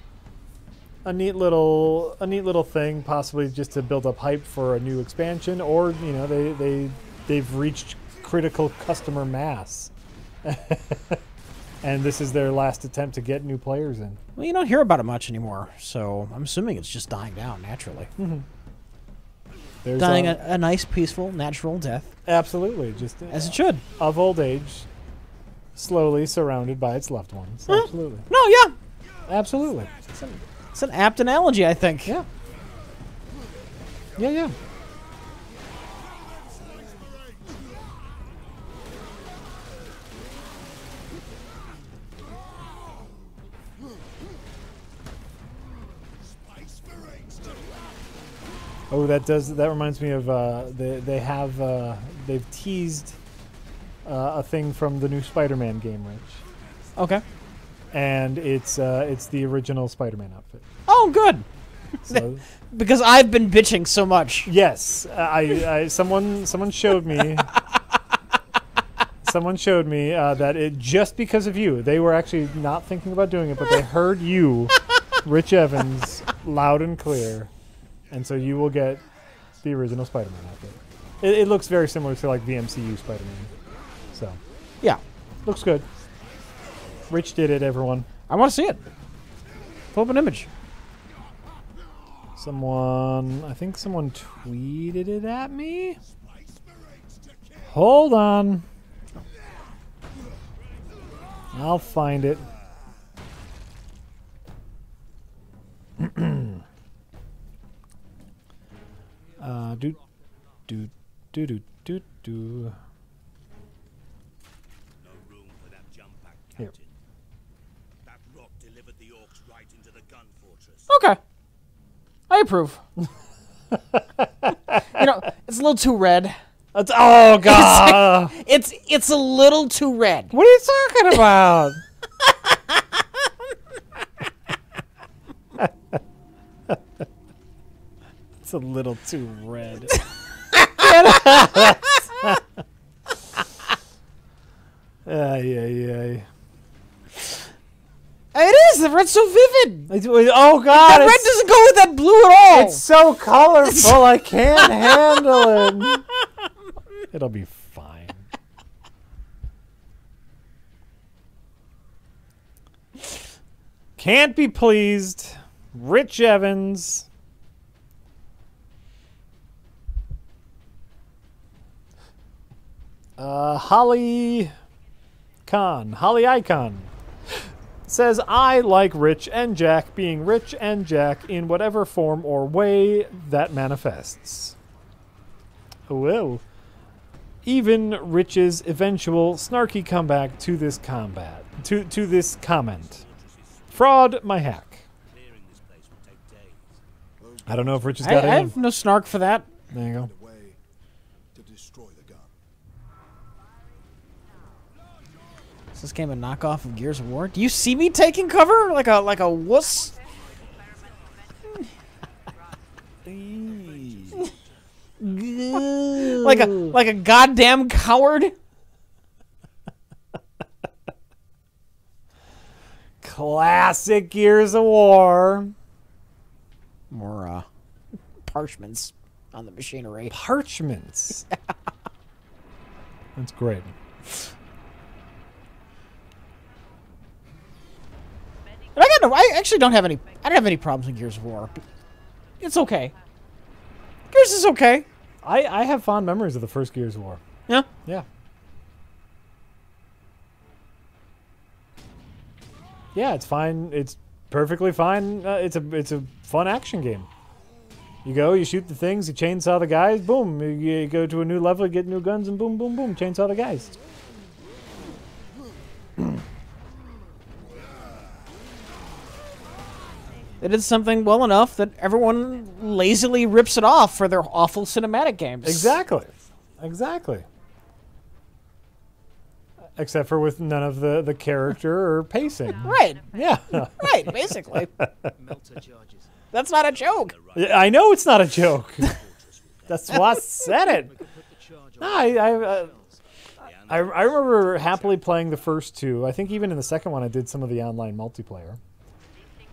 S2: a neat little, a neat little thing, possibly just to build up hype for a new expansion, or you know they they they've reached critical customer mass, and this is their last attempt to get new players in.
S1: Well, you don't hear about it much anymore, so I'm assuming it's just dying down naturally. Mm-hmm.
S2: There's
S1: Dying
S2: a-
S1: a, a nice, peaceful, natural death,
S2: absolutely just uh,
S1: as it should.
S2: of old age, slowly surrounded by its loved ones. Absolutely,
S1: No, yeah.
S2: absolutely.
S1: It's an apt analogy, I think.
S2: Yeah. Yeah, yeah. Oh, that does. That reminds me of. Uh, they they have. Uh, they've teased uh, a thing from the new Spider-Man game, Rich,
S1: Okay.
S2: and it's uh, it's the original Spider-Man outfit.
S1: Oh, good.
S2: So
S1: Because I've been bitching so much.
S2: Yes, I, I someone someone showed me. someone showed me uh, that it just because of you, they were actually not thinking about doing it, but they heard you, Rich Evans, loud and clear, and so you will get the original Spider-Man outfit. It, it looks very similar to like the MCU Spider-Man, so
S1: Yeah.
S2: looks good. Rich did it, everyone.
S1: I want to see it. Pull up an image.
S2: Someone, I think someone tweeted it at me. Hold on. I'll find it. uh, do, do, do, do, do, do.
S6: No room for that jump back,
S2: Here.
S6: That rock delivered the orcs right into the gun fortress.
S1: Okay. I approve. you know, it's a little too red.
S2: That's, oh God!
S1: It's it's a little too red.
S2: what are you talking about? it's a little too red. Ay, ay, ay.
S1: It is. The red's so vivid.
S2: It's- oh, oh God!
S1: That red doesn't go with that blue at all.
S2: It's so colorful, I can't handle it. It'll be fine. Can't be pleased. Rich Evans. Uh, Holly Khan, Holly Icon says, I like Rich and Jack being Rich and Jack in whatever form or way that manifests. Whoa. Even Rich's eventual snarky comeback to this combat, to, to this comment. Fraud, my hack.
S6: Clearing this place will take days.
S2: I don't know if Rich has
S1: I,
S2: got
S1: I
S2: it in.
S1: have no snark for that.
S2: There you go.
S1: Is this game a knockoff of Gears of War? Do you see me taking cover like a like a wuss? like a like a goddamn coward.
S2: Classic Gears of War.
S1: More uh, parchments on the machinery.
S2: Parchments. That's great.
S1: And I got no. I actually don't have any. I don't have any problems with Gears of War. It's okay. Gears is okay.
S2: I, I have fond memories of the first Gears of War.
S1: Yeah.
S2: Yeah. Yeah, it's fine. It's perfectly fine. Uh, it's a it's a fun action game. You go, you shoot the things, you chainsaw the guys, boom. You, you go to a new level, you get new guns, and boom, boom, boom, chainsaw the guys.
S1: They did something well enough that everyone lazily rips it off for their awful cinematic games.
S2: Exactly. Exactly. Except for with none of the, the character or pacing.
S1: Right.
S2: Yeah.
S1: Right. Basically, that's not a joke.
S2: I know it's not a joke. That's why I said it.
S7: Put the charge
S2: No. I, I, uh, I, I remember happily playing the first two. I think even in the second one, I did some of the online multiplayer.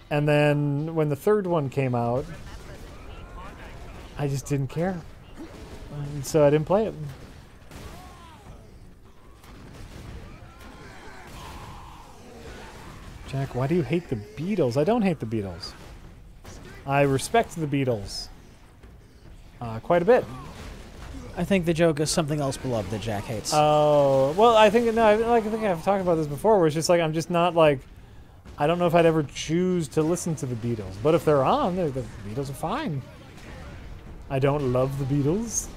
S2: And then when the third one came out, I just didn't care. And so I didn't play it. Jack, why do you hate the Beatles? I don't hate the Beatles. I respect the Beatles uh, quite a bit.
S1: I think the joke is something else beloved that Jack hates.
S2: Oh well, I think no, I, like I think I've talked about this before. Where it's just like I'm just not like I don't know if I'd ever choose to listen to the Beatles, but if they're on, they're, the Beatles are fine. I don't love the Beatles.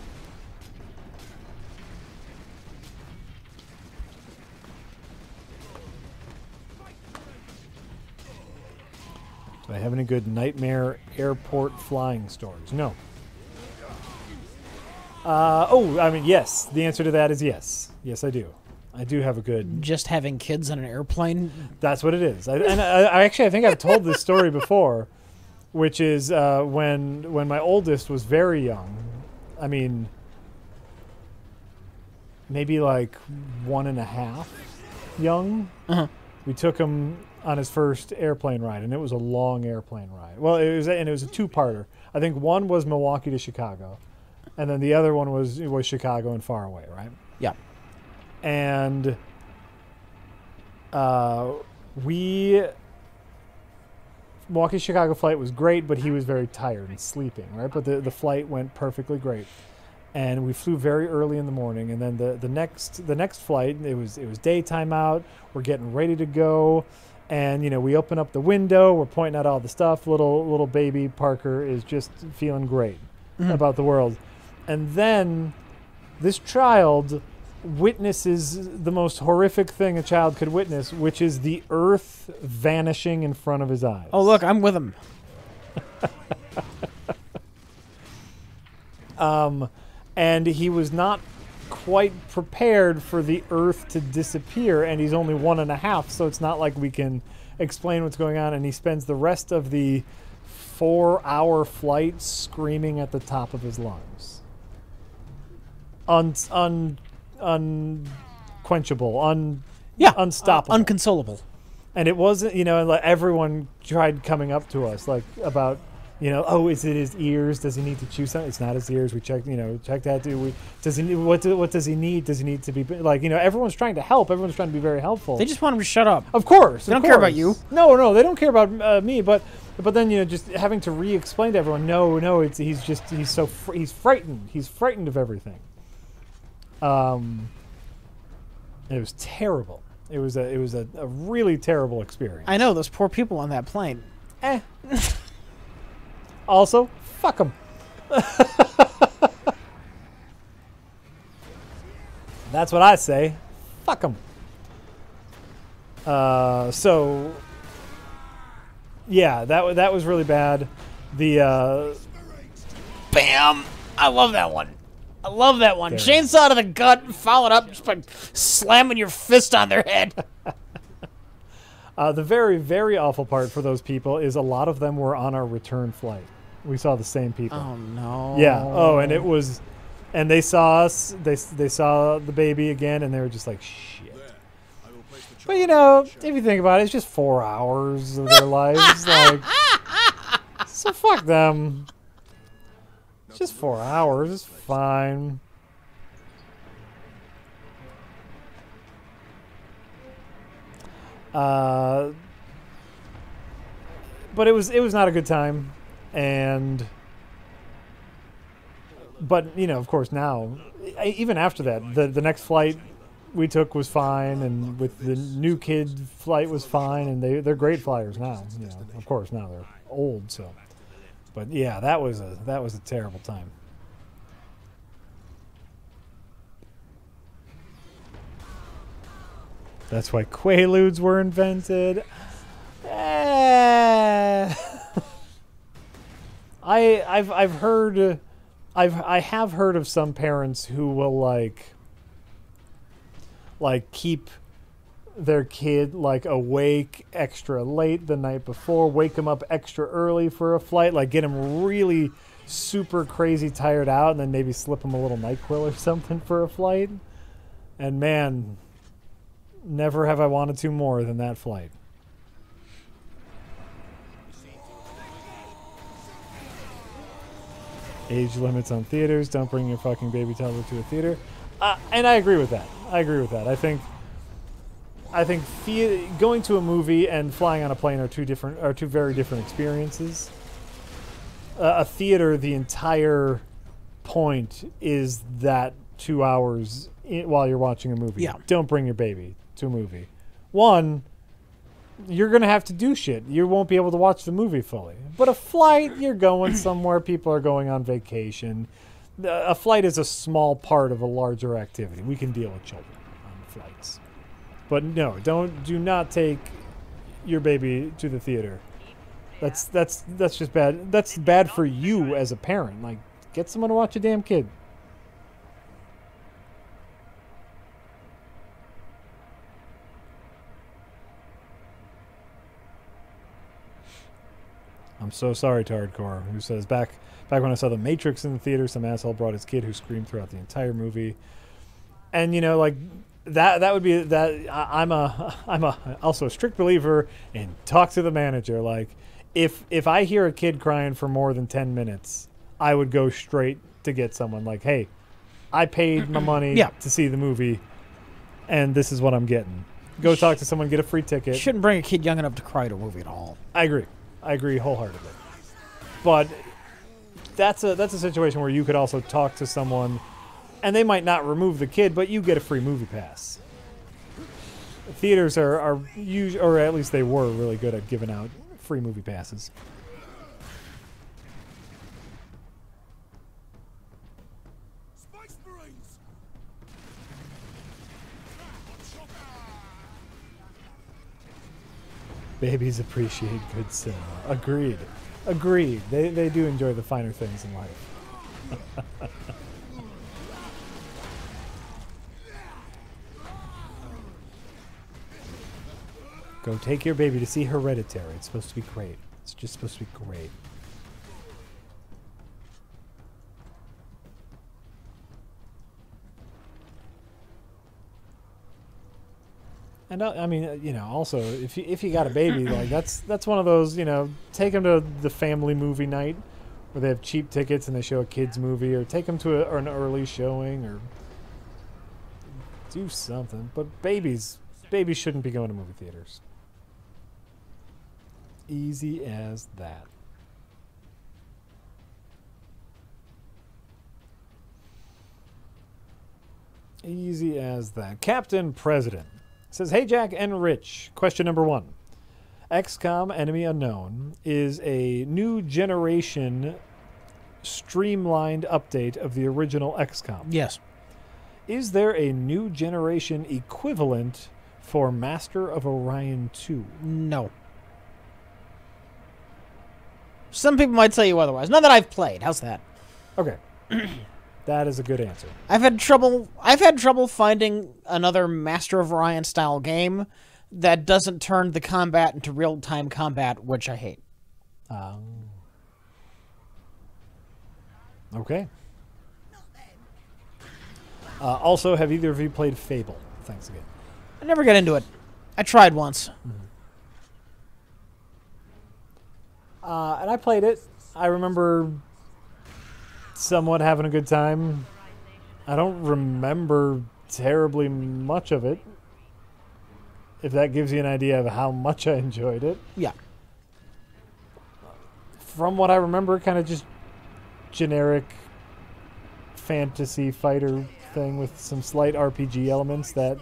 S2: Do I have any good nightmare airport flying stories? No. Uh, oh, I mean, yes. The answer to that is yes. Yes, I do. I do have a good.
S1: Just having kids on an airplane.
S2: That's what it is. I, and I, I actually, I think I've told this story before, which is uh, when when my oldest was very young. I mean, maybe like one and a half young. We took him on his first airplane ride, and it was a long airplane ride. Well, it was, and it was a two-parter. I think one was Milwaukee to Chicago, and then the other one was was Chicago and far away, right?
S1: Yeah.
S2: And uh, we Milwaukee Chicago flight was great, but he was very tired and sleeping, right? But the, the flight went perfectly great, and we flew very early in the morning. And then the, the next the next flight, it was it was daytime out. We're getting ready to go, and you know we open up the window. We're pointing out all the stuff. Little little baby Parker is just feeling great about the world, and then this child witnesses the most horrific thing a child could witness, which is the earth vanishing in front of his eyes.
S1: Oh look, I'm with him.
S2: Um, and he was not quite prepared for the earth to disappear, and he's only one and a half, so it's not like we can explain what's going on. And he spends the rest of the four hour flight screaming at the top of his lungs. Un, un, unquenchable, un,
S1: Yeah.
S2: unstoppable.
S1: Unconsolable.
S2: and it wasn't you know like everyone tried coming up to us like about you know oh is it his ears does he need to chew something it's not his ears we checked you know checked that do we does he need what do, what does he need does he need to be like you know everyone's trying to help everyone's trying to be very helpful
S1: They just want him to shut up.
S2: of course
S1: They
S2: of
S1: don't care about you.
S2: no no they don't care about uh, me but but then you know just having to re-explain to everyone no no it's he's just he's so fr- he's frightened he's frightened of everything um it was terrible it was a it was a, a really terrible experience
S1: I know those poor people on that plane.
S2: Eh. also, fuck them. That's what I say. Fuck them. Uh, so, yeah, that that was really bad. The uh,
S1: Bam! I love that one. I love that one.
S2: Very.
S1: Chainsaw to the gut, followed up just by slamming your fist on their head.
S2: uh, the very very awful part for those people is a lot of them were on our return flight. We saw the same people.
S1: Oh no.
S2: Yeah. Oh, and it was, and they saw us. They they saw the baby again, and they were just like, shit.
S4: I will place the
S2: But you know, if you think about it, it's just four hours of their lives. Like, so fuck them. It's just four hours. It's fine. Uh, but it was it was not a good time, and but you know, of course, now even after that, the the next flight we took was fine, and with the new kid flight was fine, and they they're great flyers now. You know, of course, now they're old, so. But yeah, that was a that was a terrible time. That's why Quaaludes were invented. Eh. I I've I've heard I've I have heard of some parents who will like like keep their kid like awake extra late the night before, wake them up extra early for a flight, like get them really super crazy tired out and then maybe slip them a little NyQuil or something for a flight. And man, never have I wanted to more than that flight. age limits on theaters. Don't bring your fucking baby toddler to a theater. Uh, and I agree with that. I agree with that. I think I think going to a movie and flying on a plane are two different are two very different experiences. Uh, a theater, the entire point is that two hours while you're watching a movie.
S1: Yeah.
S2: Don't bring your baby to a movie. One, you're gonna have to do shit. You won't be able to watch the movie fully. But a flight, you're going somewhere. People are going on vacation. A flight is a small part of a larger activity. We can deal with children on flights. But no, don't do not take your baby to the theater. That's that's that's just bad. That's bad for you as a parent. Like, get someone to watch a damn kid. I'm so sorry to Hardcore, who says back back when I saw The Matrix in the theater, some asshole brought his kid who screamed throughout the entire movie. And you know, like that that would be that I, I'm a I'm a also a strict believer in talk to the manager. Like if if I hear a kid crying for more than ten minutes, I would go straight to get someone like, hey, I paid my money
S1: Yeah.
S2: to see the movie, and this is what I'm getting. Go talk to someone, get a free ticket.
S1: You shouldn't bring a kid young enough to cry to a movie at all.
S2: I agree. I agree wholeheartedly. But that's a that's a situation where you could also talk to someone and they might not remove the kid, but you get a free movie pass. Theaters are are usually, or at least they were really good at giving out free movie passes. Babies appreciate good cinema. Agreed. Agreed. They they do enjoy the finer things in life. Go take your baby to see Hereditary. It's supposed to be great. It's just supposed to be great. And uh, I mean, uh, you know, also if you if you got a baby, like that's that's one of those, you know, take them to the family movie night where they have cheap tickets and they show a kids movie, or take them to a, or an early showing, or do something. But babies, babies shouldn't be going to movie theaters. Easy as that. Easy as that. Captain President says, Hey Jack and Rich. Question number one. XCOM Enemy Unknown is a new generation streamlined update of the original XCOM.
S1: Yes.
S2: Is there a new generation equivalent for Master of Orion 2?
S1: No. Some people might tell you otherwise. Not that I've played. How's that?
S2: Okay. that is a good answer.
S1: I've had trouble. I've had trouble finding another Master of Orion style game that doesn't turn the combat into real time combat, which I hate.
S2: Um, okay. Uh, also, have either of you played Fable? Thanks again.
S1: I never got into it. I tried once.
S2: Uh, and I played it. I remember somewhat having a good time. I don't remember terribly much of it. If that gives you an idea of how much I enjoyed it.
S1: Yeah.
S2: From what I remember, kind of just generic fantasy fighter thing with some slight RPG elements that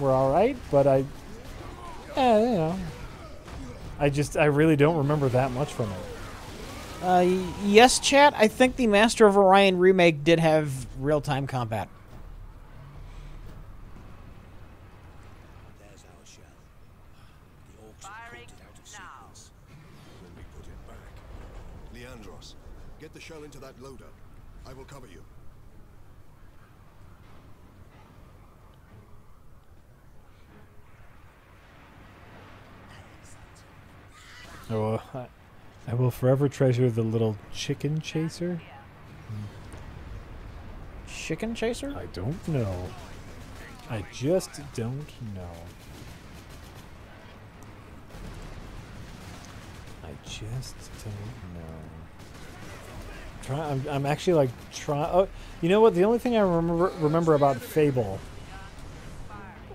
S2: were all right, but I, eh, you know, I just I really don't remember that much from it.
S1: Uh, yes, chat. I think the Master of Orion remake did have real time combat.
S6: There's our shell. The orcs have pulled it out of sequence.
S4: When we put it back, Leandros, get the shell into that loader. I will cover you.
S2: I will, I, I will forever treasure the little chicken chaser.
S1: Chicken chaser?
S2: I don't know. I just don't know. I just don't know. Try. I'm, I'm actually like trying. Oh, you know what? The only thing I remember remember about Fable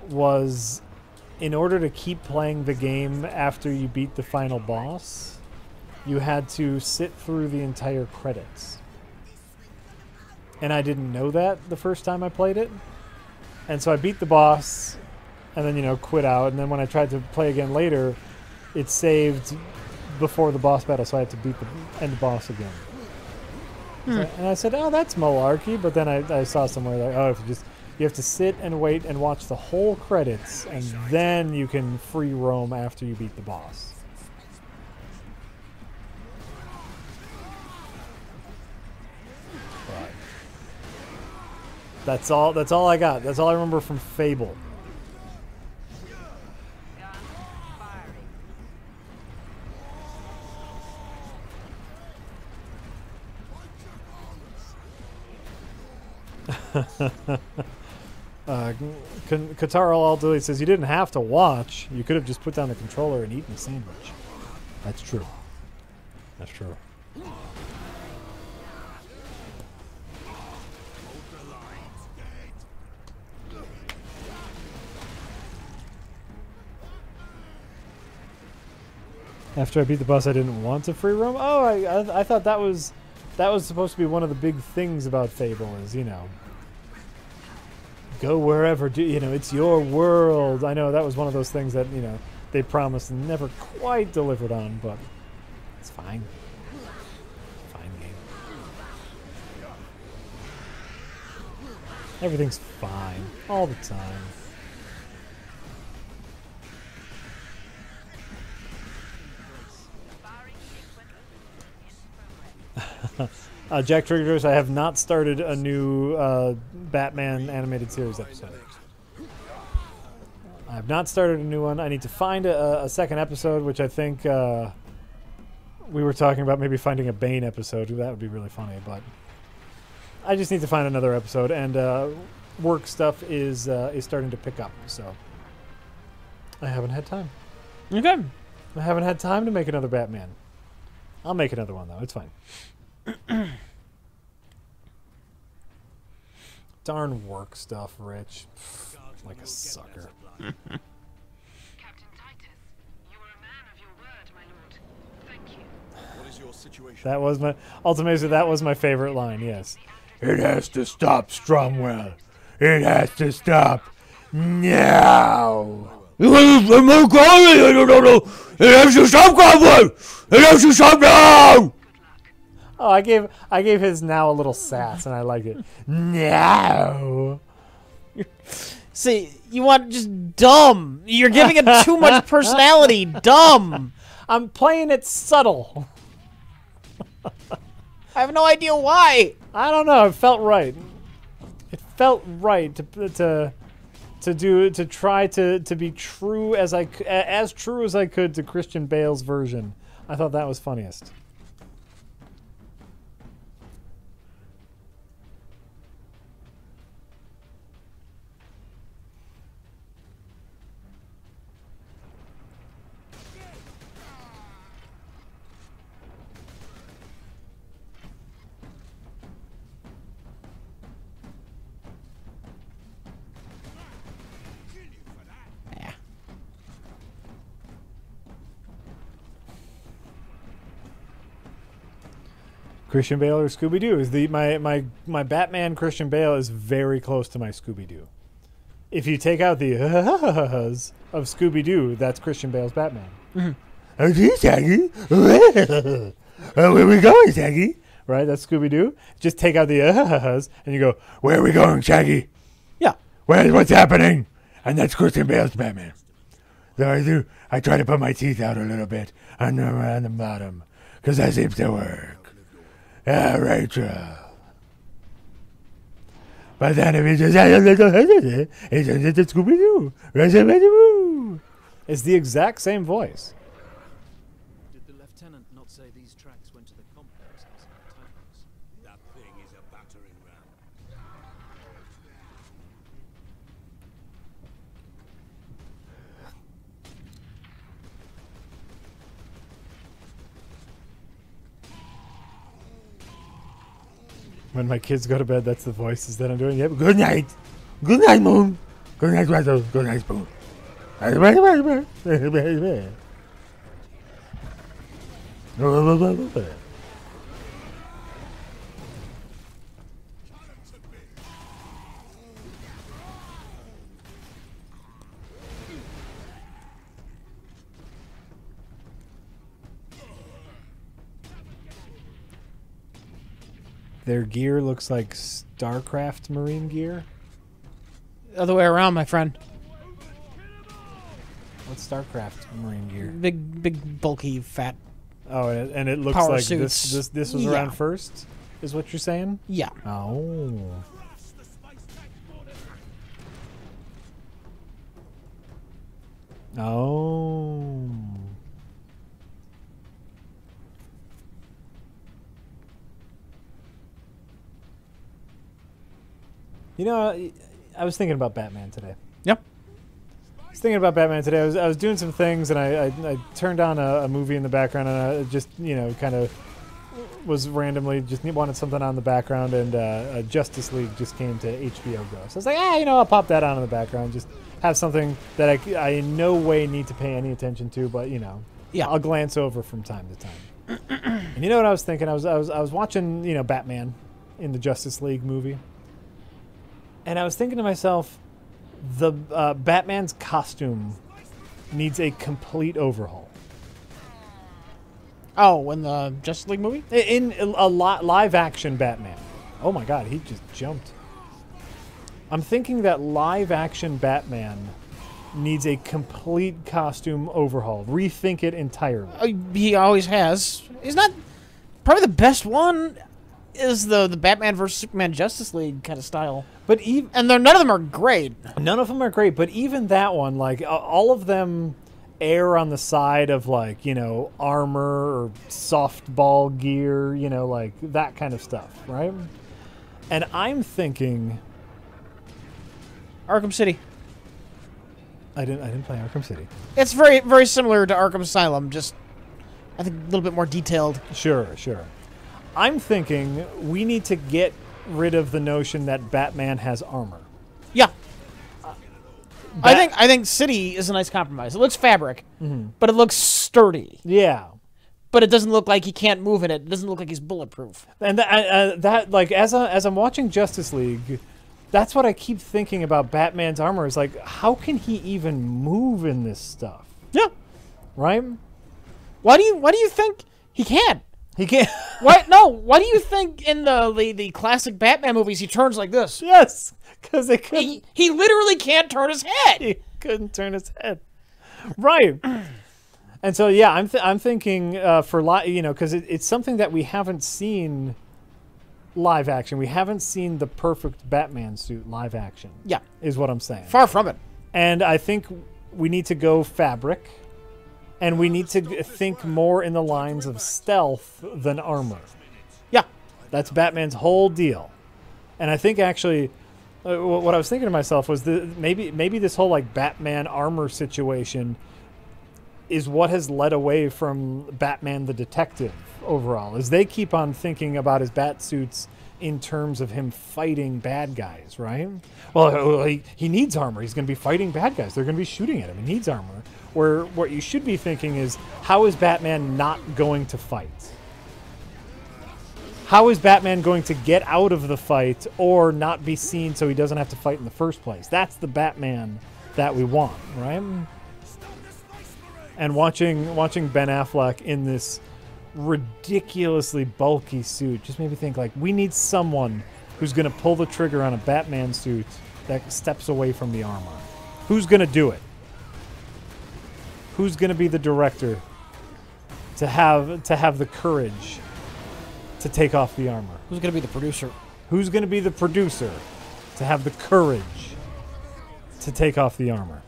S2: was, in order to keep playing the game after you beat the final boss, you had to sit through the entire credits. And I didn't know that the first time I played it. And so I beat the boss and then, you know, quit out. And then when I tried to play again later, it saved before the boss battle, so I had to beat the end boss again. Hmm. So- and I said, "Oh, that's malarkey." But then I, I saw somewhere like, "Oh, if you just you have to sit and wait and watch the whole credits, and then you can free roam after you beat the boss." But that's all. That's all I got. That's all I remember from Fable. Uh, Qatar says you didn't have to watch. You could have just put down the controller and eaten a sandwich. That's true. That's true. After I beat the boss, I didn't want to free roam. Oh, I, I, I thought that was that was supposed to be one of the big things about Fable is you know go wherever do you know it's your world. I know that was one of those things that you know they promised and never quite delivered on but it's fine. Fine game. Everything's fine. All the time uh, Jack Triggers, I have not started a new uh, Batman animated series episode. I have not started a new one. I need to find a, a second episode, which I think uh, we were talking about maybe finding a Bane episode. That would be really funny, but I just need to find another episode, and uh, work stuff is uh, is starting to pick up. So I haven't had time.
S1: Okay.
S2: I haven't had time to make another Batman. I'll make another one though. It's fine. Darn work stuff, Rich. Like a sucker.
S5: Titus, a man of your word. Thank you.
S4: What is your situation?
S2: That was my ultimately that was my favorite line, yes. It has to stop, Stromwell. It has to stop. Now. It has to stop, Cromwell! It has to stop now! Oh, I gave I gave his now a little sass, and I like it. Now.
S1: See, you want just dumb. You're giving it too much personality. Dumb.
S2: I'm playing it subtle.
S1: I have no idea why.
S2: I don't know. It felt right. It felt right to to to do to try to to be true as I as true as I could to Christian Bale's version. I thought that was funniest. Christian Bale or Scooby Doo is the my my my Batman Christian Bale is very close to my Scooby Doo. If you take out the uh of Scooby Doo, that's Christian Bale's Batman. Oh, geez, Shaggy. oh, where we going, Shaggy? Right, that's Scooby Doo. Just take out the and you go, where are we going, Shaggy?
S1: Yeah.
S2: Where's what's happening? And that's Christian Bale's Batman. So I do. I try to put my teeth out a little bit on the, on the bottom. Because that seems to work. Yeah, Rachel. Uh. But then if he just Scooby Doo. It's the exact same voice.
S7: Did the lieutenant not say these tracks went to the complex house in the Titans?
S6: That thing is a battering ram.
S2: When my kids go to bed, that's the voices that I'm doing. Yep. Good night. Good night, Moon. Good night, Russell. Good night, Spoon. Their gear looks like StarCraft Marine gear.
S1: Other way around, my friend.
S2: What's StarCraft Marine gear?
S1: Big, big, bulky, fat.
S2: Oh, and it, and it looks
S1: Power
S2: like
S1: suits.
S2: this. This this was
S1: Yeah.
S2: around first, is what you're saying?
S1: Yeah.
S2: Oh. Oh. You know, I- was thinking about Batman today.
S1: Yep.
S2: I was thinking about Batman today. I was, I was doing some things, and I, I, I turned on a, a movie in the background, and I just, you know, kind of was randomly just wanted something on the background, and uh, uh, Justice League just came to HBO Go. So I was like, ah, you know, I'll pop that on in the background, just have something that I, I in no way need to pay any attention to, but you know,
S1: Yeah.
S2: I'll glance over from time to time. and you know what I was thinking? I was, I was, I was watching, you know, Batman in the Justice League movie, and I was thinking to myself, the uh, Batman's costume needs a complete overhaul.
S1: Oh, in the Justice League movie?
S2: in a li- live action Batman. Oh my god, he just jumped. I'm thinking that live action Batman needs a complete costume overhaul. Rethink it entirely.
S1: Uh, He always has. He's not. Probably the best one is the the Batman versus Superman Justice League kind of style,
S2: But even
S1: and they're none of them are great.
S2: none of them are great, but even that one like all of them err on the side of like, you know, armor or softball gear, you know, like that kind of stuff, right? And I'm thinking
S1: Arkham City.
S2: I didn't I didn't play Arkham City.
S1: It's very very similar to Arkham Asylum, just I think a little bit more detailed.
S2: Sure, sure. I'm thinking we need to get rid of the notion that Batman has armor.
S1: Yeah. I think I think City is a nice compromise. It looks fabric,
S2: Mm-hmm.
S1: but it looks sturdy.
S2: Yeah.
S1: But it doesn't look like he can't move in it. It doesn't look like he's bulletproof.
S2: And that, uh, that like as I, as I'm watching Justice League, that's what I keep thinking about Batman's armor is like how can he even move in this stuff?
S1: Yeah.
S2: Right?
S1: Why do you Why do you think he can't?
S2: He can't
S1: what? no? Why do you think in the the, the classic Batman movies he turns like this?
S2: Yes, they couldn't
S1: He he literally can't turn his head.
S2: he couldn't turn his head. Right. And so yeah, I'm th- I'm thinking uh, for li- you know because it, it's something that we haven't seen live action. We haven't seen the perfect Batman suit live action.
S1: Yeah.
S2: is what I'm saying.
S1: Far from it.
S2: And I think we need to go fabric, and we need to think more in the lines of stealth than armor.
S1: Yeah.
S2: That's Batman's whole deal. And I think actually, uh, what I was thinking to myself was the, maybe maybe this whole like Batman armor situation is what has led away from Batman the detective overall. Is they keep on thinking about his bat suits in terms of him fighting bad guys, right? Well, uh, he, he needs armor. He's going to be fighting bad guys. They're going to be shooting at him. He needs armor. Where what you should be thinking is, how is Batman not going to fight? How is Batman going to get out of the fight or not be seen so he doesn't have to fight in the first place? That's the Batman that we want, right? And watching watching Ben Affleck in this ridiculously bulky suit just made me think like we need someone who's going to pull the trigger on a Batman suit that steps away from the armor. Who's going to do it? Who's going to be the director to have to have the courage to take off the armor?
S1: Who's gonna be the producer?
S2: Who's going to be the producer to have the courage to take off the armor?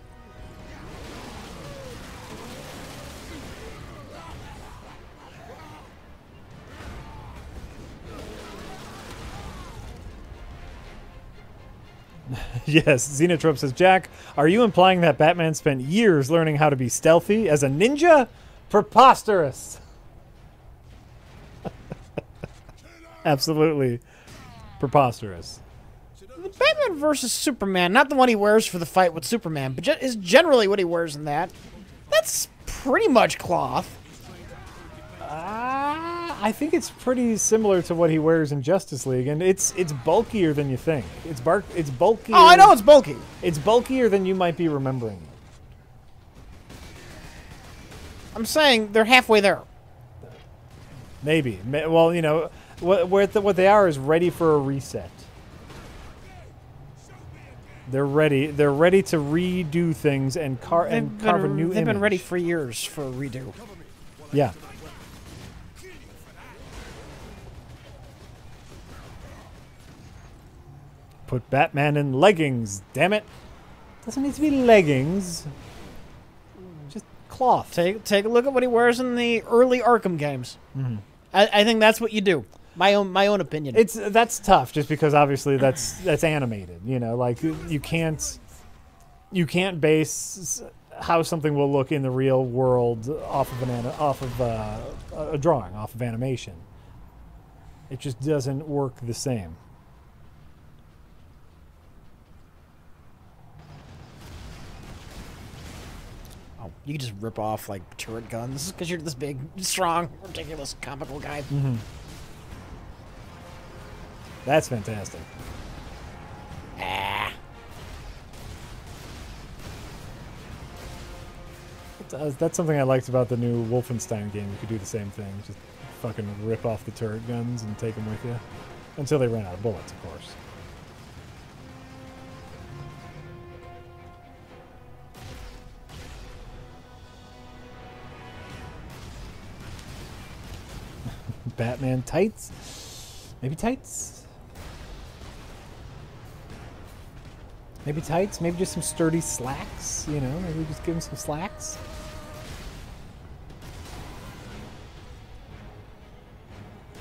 S2: yes, Xenotrope says, Jack, are you implying that Batman spent years learning how to be stealthy as a ninja? Preposterous. Absolutely preposterous.
S1: Batman versus Superman, not the one he wears for the fight with Superman, but is generally what he wears in that. That's pretty much cloth.
S2: Uh, I think it's pretty similar to what he wears in Justice League, and it's it's bulkier than you think. It's bark. It's bulkier.
S1: Oh, I know it's bulky.
S2: It's bulkier than you might be remembering.
S1: I'm saying they're halfway there.
S2: Maybe. Well, you know, what what, they are is ready for a reset. They're ready. They're ready to redo things and car and carve a new
S1: they've been ready for years for a redo.
S2: Yeah. Put Batman in leggings, damn it. Doesn't need to be leggings. Just cloth.
S1: Take take a look at what he wears in the early Arkham games.
S2: Mm-hmm.
S1: I, I think that's what you do. My own my own opinion.
S2: It's that's tough just because obviously that's that's animated, you know, like you can't you can't base how something will look in the real world off of an off of uh, a drawing, off of animation. It just doesn't work the same.
S1: You can just rip off like turret guns because you're this big, strong, ridiculous, comical guy.
S2: Mm-hmm. That's fantastic.
S1: Ah.
S2: That's, that's something I liked about the new Wolfenstein game. You could do the same thing, just fucking rip off the turret guns and take them with you, until they ran out of bullets, of course. Batman tights? Maybe tights? Maybe tights? Maybe just some sturdy slacks? You know, maybe just give him some slacks?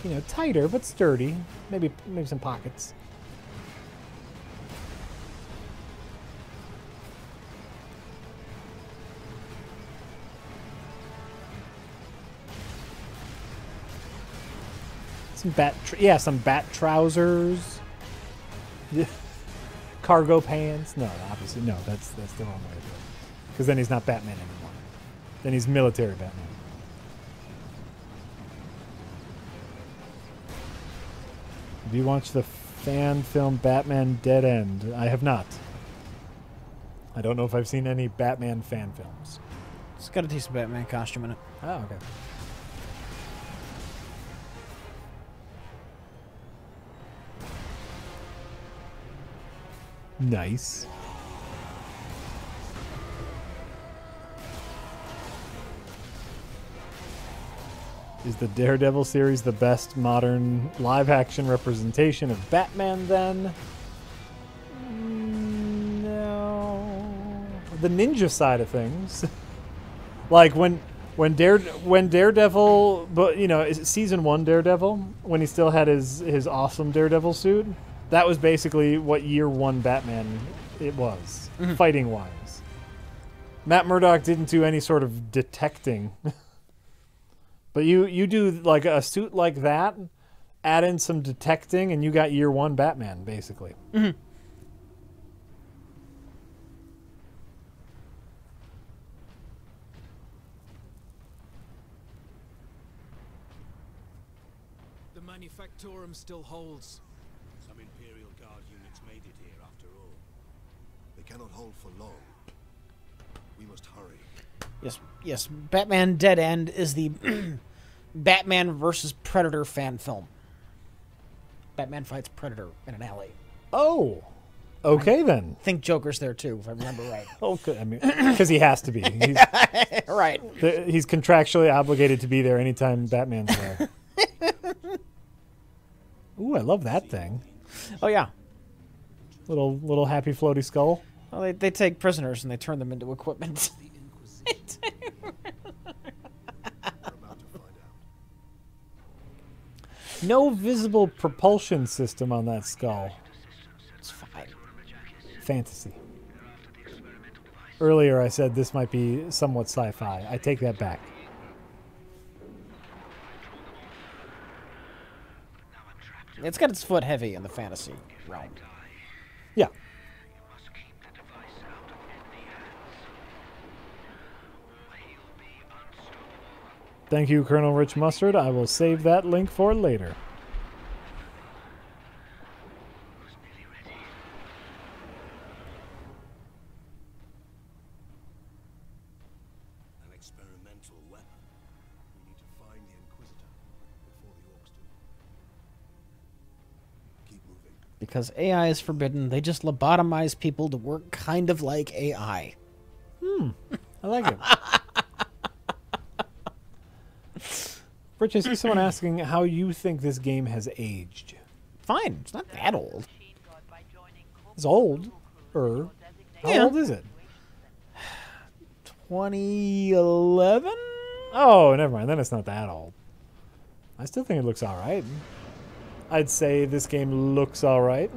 S2: You know, tighter but sturdy. Maybe maybe some pockets. Some bat, tr- yeah, some bat trousers. Cargo pants. No, obviously, no. That's that's the wrong way to do it. Because then he's not Batman anymore. Then he's military Batman. Have you watched the fan film Batman Dead End? I have not. I don't know if I've seen any Batman fan films.
S1: It's got a decent Batman costume in it.
S2: Oh, okay. Nice. Is the Daredevil series the best modern live action representation of Batman then? No. The ninja side of things. like when when Dare when Daredevil but you know, is it season 1 Daredevil when he still had his his awesome Daredevil suit? That was basically what year 1 Batman it was, mhm. fighting wise. Matt Murdock didn't do any sort of detecting. But you you do like a suit like that, add in some detecting, and you got year one Batman basically. Mm-hmm.
S7: The Manufactorum still holds.
S6: Some Imperial Guard units made it here after all.
S4: They cannot hold for long. We must hurry.
S1: Yes, yes. Batman Dead End is the Batman versus Predator fan film. Batman fights Predator in an alley.
S2: Oh, Okay then.
S1: Think Joker's there too, if I remember right.
S2: Okay, I mean, because he has to be. He's,
S1: right.
S2: the- he's contractually obligated to be there anytime Batman's there. Ooh, I love that thing.
S1: Oh yeah.
S2: Little little happy floaty skull.
S1: Well, they, they take prisoners and they turn them into equipment.
S4: We're about to find out.
S2: No visible propulsion system on that skull.
S1: it's fine.
S2: Fantasy. Earlier I said this might be somewhat sci-fi. I take that back.
S1: It's got its foot heavy in the fantasy realm.
S2: Yeah. Thank you, Colonel Rich Mustard. I will save that link for later.
S6: An experimental weapon.
S4: We need to find the Inquisitor before the orcs do. Keep moving.
S1: Because AI is forbidden, they just lobotomize people to work kind of like AI. Hmm.
S2: I like it. Rich, I see someone asking how you think this game has aged.
S1: Fine, it's not that old.
S2: It's old. Er. How
S1: Yeah.
S2: old is it?
S1: 2011?
S2: Oh, never mind. Then it's not that old. I still think it looks all right. I'd say this game looks all right.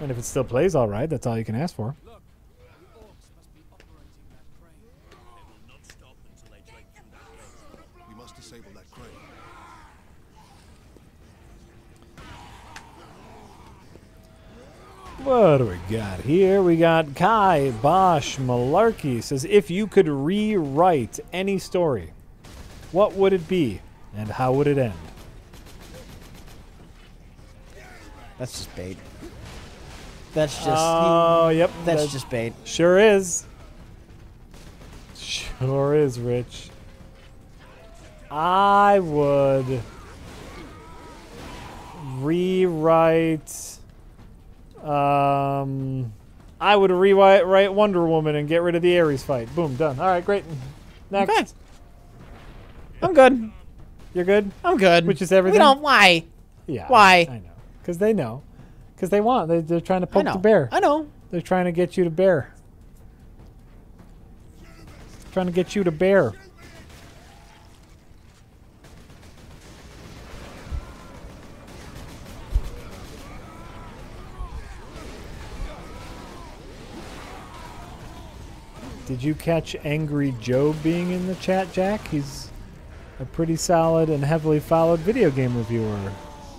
S2: And if it still plays all right, that's all you can ask for.
S7: Look, the orcs must be operating that crane.
S6: They will not stop until they break through that gate.
S4: We must disable that crane.
S2: What do we got here? We got Kai Bosch Malarkey says if you could rewrite any story, what would it be and how would it end?
S1: That's just bait. That's just
S2: Oh, yep.
S1: that's
S2: that
S1: just bait.
S2: sure is. Sure is, Rich. I would rewrite. Um, I would rewrite Wonder Woman and get rid of the Ares fight. Boom, done. All right, great. Next,
S1: Okay. I'm good.
S2: you're good.
S1: I'm good.
S2: Which is everything?
S1: We don't why?
S2: Yeah.
S1: Why?
S2: I know. Because they know. Because they want. They, they're trying to poke the bear.
S1: I know.
S2: They're trying to get you to bear. Trying to get you to bear. Did you catch Angry Joe being in the chat, Jack? He's a pretty solid and heavily followed video game reviewer.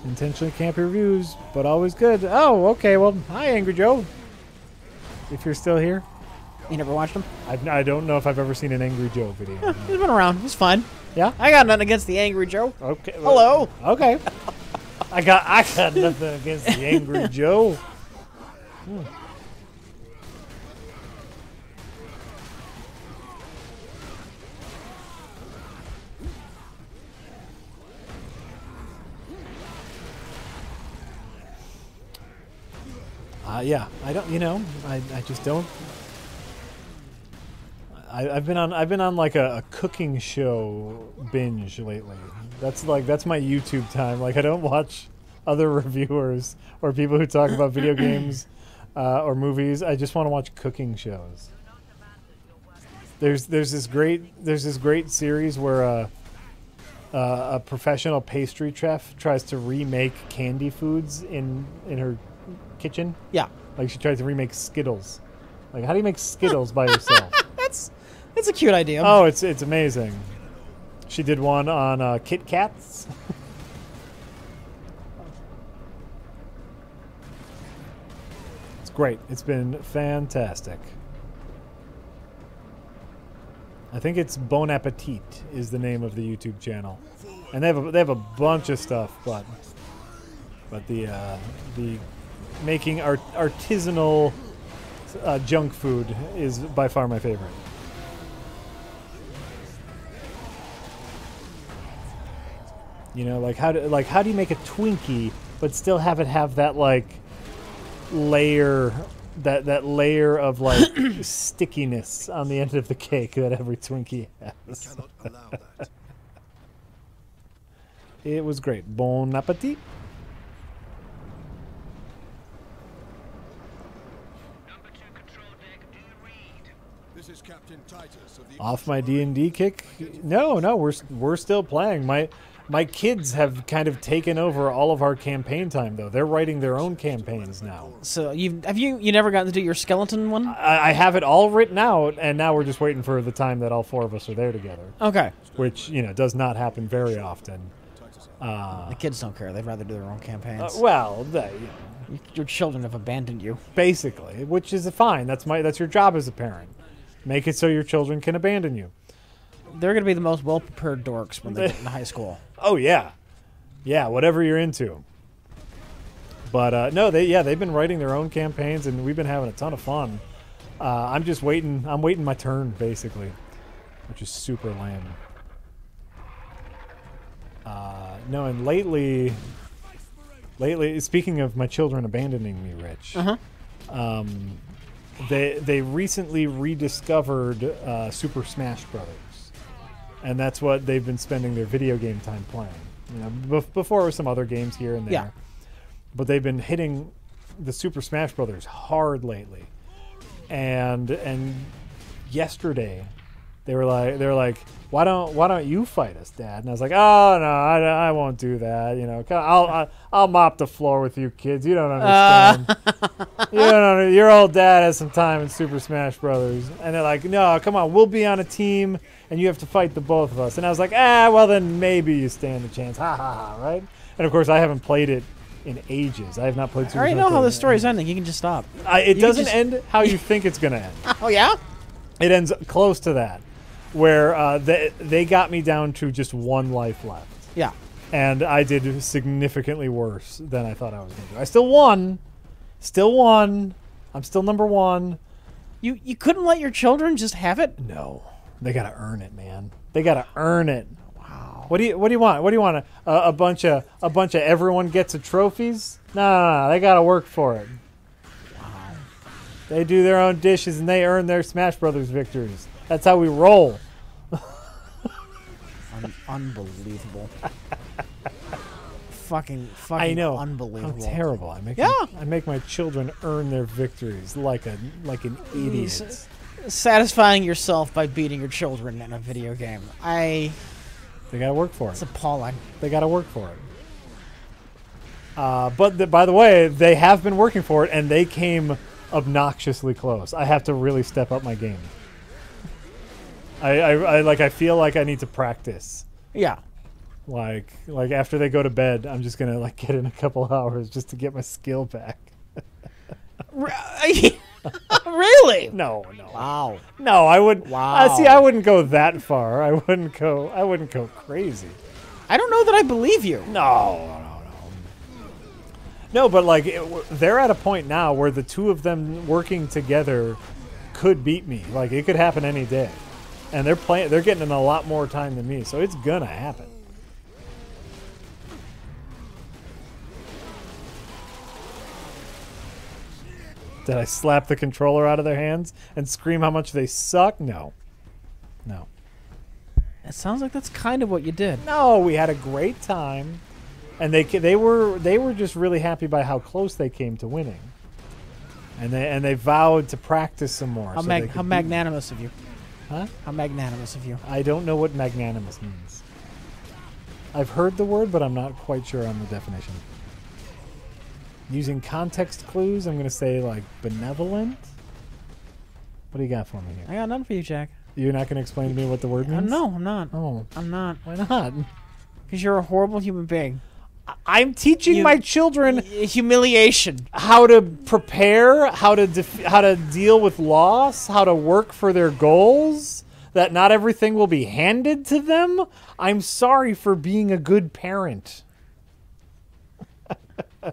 S2: Intentionally campy reviews, but always good. Oh, okay. Well, hi, Angry Joe. If you're still here,
S1: You never watched him?
S2: I've, I don't know if I've ever seen an Angry Joe video.
S1: He's been around. He's fine.
S2: yeah.
S1: I got nothing against the angry Joe.
S2: Okay.
S1: Hello.
S2: Okay. I got I got nothing against the Angry Joe. Hmm. Uh, yeah, I don't. You know, I, I just don't. I, I've been on I've been on like a, a cooking show binge lately. That's like that's my YouTube time. Like I don't watch other reviewers or people who talk about video games uh, or movies. I just want to watch cooking shows. There's there's this great there's this great series where a uh, a professional pastry chef tries to remake candy foods in in her kitchen.
S1: Yeah.
S2: Like she tries to remake Skittles. Like how do you make Skittles by yourself?
S1: That's that's a cute idea.
S2: Oh, it's it's amazing. She did one on uh, Kit Kats. it's great. It's been fantastic. I think it's Bon Appetit is the name of the YouTube channel, and they have a, they have a bunch of stuff, but but the uh, the making art, artisanal uh, junk food is by far my favorite. You know, like how do like how do you make a Twinkie but still have it have that like layer that that layer of like stickiness on the end of the cake that every Twinkie has.
S4: Cannot allow that.
S2: It was great. Bon appetit.
S3: Number two control deck, do you read?
S4: This is Captain Titus of the
S2: Off my D and D kick? No, no, we're we're still playing. My my kids have kind of taken over all of our campaign time though. They're writing their own campaigns now.
S1: So you have you you never gotten to do your skeleton one?
S2: I, I have it all written out, and now we're just waiting for the time that all four of us are there together,
S1: Okay.
S2: which you know does not happen very often. Uh,
S1: The kids don't care. They'd rather do their own campaigns.
S2: uh, well, they, you know,
S1: your children have abandoned you.
S2: basically, which is fine. That's my that's your job as a parent. Make it so your children can abandon you.
S1: They're going to be the most well prepared dorks when they get into high school.
S2: Oh yeah, yeah. Whatever you're into. But uh, no, they yeah they've been writing their own campaigns and we've been having a ton of fun. Uh, I'm just waiting. I'm waiting my turn basically, which is super lame. Uh, no, and lately, lately, speaking of my children abandoning me, Rich, Uh-huh. um, they they recently rediscovered uh, Super Smash Brothers, and that's what they've been spending their video game time playing. You know, bef- before it was some other games here and there,
S1: Yeah.
S2: but they've been hitting the Super Smash Brothers hard lately, and and yesterday they were like they were like why don't why don't you fight us dad? And i was like oh no i, I won't do that you know i'll I'll, I'll mop the floor with you kids you don't understand. You don't know your old dad has some time in super smash brothers. And they're like no come on we'll be on a team and you have to fight the both of us. And i was like ah well then maybe you stand a chance. Ha ha ha right? And of course i haven't played it in ages. I have not played Super
S1: I
S2: already
S1: know how the story's ending. You can just stop.
S2: I, it
S1: You
S2: doesn't
S1: just-
S2: end how you think it's going to end.
S1: Oh yeah.
S2: It ends close to that, where uh, they they got me down to just one life left,
S1: Yeah.
S2: and I did significantly worse than I thought I was going to do. I still won, still won. I'm still number one.
S1: You you couldn't let your children just have it.
S2: No, they got to earn it, man. They got to earn it. Wow. What do you What do you want? What do you want? A, a bunch of a bunch of everyone gets a trophies? No, no, no. They got to work for it. Wow. They do their own dishes and they earn their Smash Brothers victories. That's how we roll.
S1: Un- unbelievable. fucking fucking
S2: I know.
S1: unbelievable.
S2: I'm terrible. I make
S1: Yeah.
S2: I make my children earn their victories like a like an idiot.
S1: He's- Satisfying yourself by beating your children in a video game. I
S2: They got to work for it.
S1: it's appalling.
S2: They got to work for it. Uh, but the, by the way, they have been working for it, and they came obnoxiously close. I have to really step up my game. I, I, I like. I feel like I need to practice.
S1: Yeah.
S2: Like, like after they go to bed, I'm just gonna like get in a couple hours just to get my skill back.
S1: really?
S2: No, no,
S1: Wow.
S2: no. I would.
S1: Wow.
S2: Uh, see, I wouldn't go that far. I wouldn't go. I wouldn't go crazy.
S1: I don't know that I believe you.
S2: No, no, no. No, but like it, they're at a point now where the two of them working together could beat me. Like it could happen any day, and they're playing. They're getting in a lot more time than me, so it's gonna happen. Did I slap the controller out of their hands and scream how much they suck? No. No.
S1: It sounds like that's kind of what you did.
S2: No, we had a great time, and they they were they were just really happy by how close they came to winning, and they and they vowed to practice some more.
S1: How,
S2: so
S1: mag- how
S2: could beat me.
S1: magnanimous of you.
S2: Huh?
S1: How magnanimous of you.
S2: I don't know what magnanimous means. I've heard the word, but I'm not quite sure on the definition. Using context clues, I'm going to say like benevolent. What do you got for me here?
S1: I got none for you, Jack.
S2: You're not going to explain to me what the word
S1: Uh,
S2: means?
S1: no, I'm not.
S2: Oh,
S1: I'm not.
S2: why not?
S1: Because you're a horrible human being.
S2: I'm teaching
S1: You-
S2: my children
S1: Humiliation.
S2: how to prepare, how to def- how to deal with loss, how to work for their goals. That not everything will be handed to them. I'm sorry for being a good parent.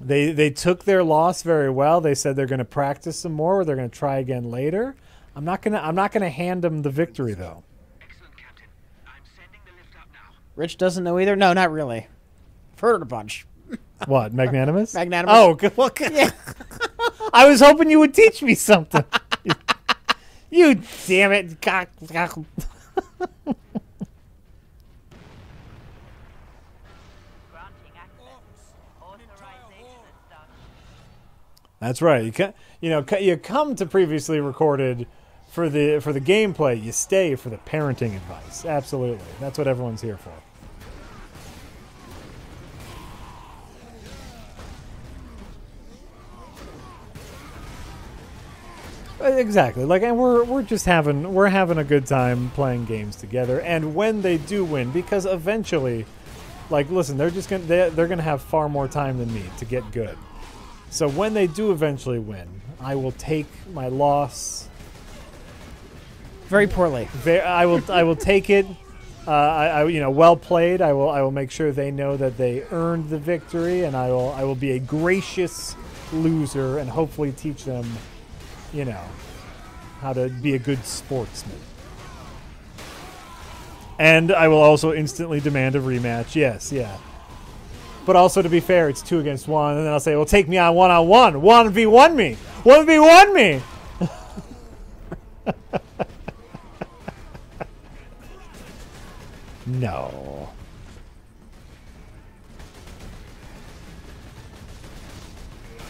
S2: they they took their loss very well. They said they're going to practice some more. Or they're going to try again later. I'm not gonna I'm not gonna hand him the victory though.
S3: Excellent, Captain. I'm sending the lift up now.
S1: Rich doesn't know either. No, not really. I've heard it a bunch.
S2: What magnanimous?
S1: Magnanimous.
S2: Oh, good look.
S1: Yeah.
S2: I was hoping you would teach me something. you damn it, cock. cock.
S5: Granting access. Authorization is done.
S2: That's right. You can, you know, you come to previously recorded for the for the gameplay. You stay for the parenting advice. Absolutely, that's what everyone's here for. Uh, Exactly. Like, and we're we're just having we're having a good time playing games together. And when they do win, because eventually, like, listen, they're just gonna they, they're gonna have far more time than me to get good. So when they do eventually win, I will take my loss.
S1: Very poorly.
S2: Ve- I will I will take it. Uh, I, I you know well played. I will I will make sure they know that they earned the victory, and I will I will be a gracious loser and hopefully teach them, you know, how to be a good sportsman. And I will also instantly demand a rematch. Yes, yeah. But also, to be fair, it's two against one, and then I'll say, "Well, take me on one on one, one v one me, one v one me." no.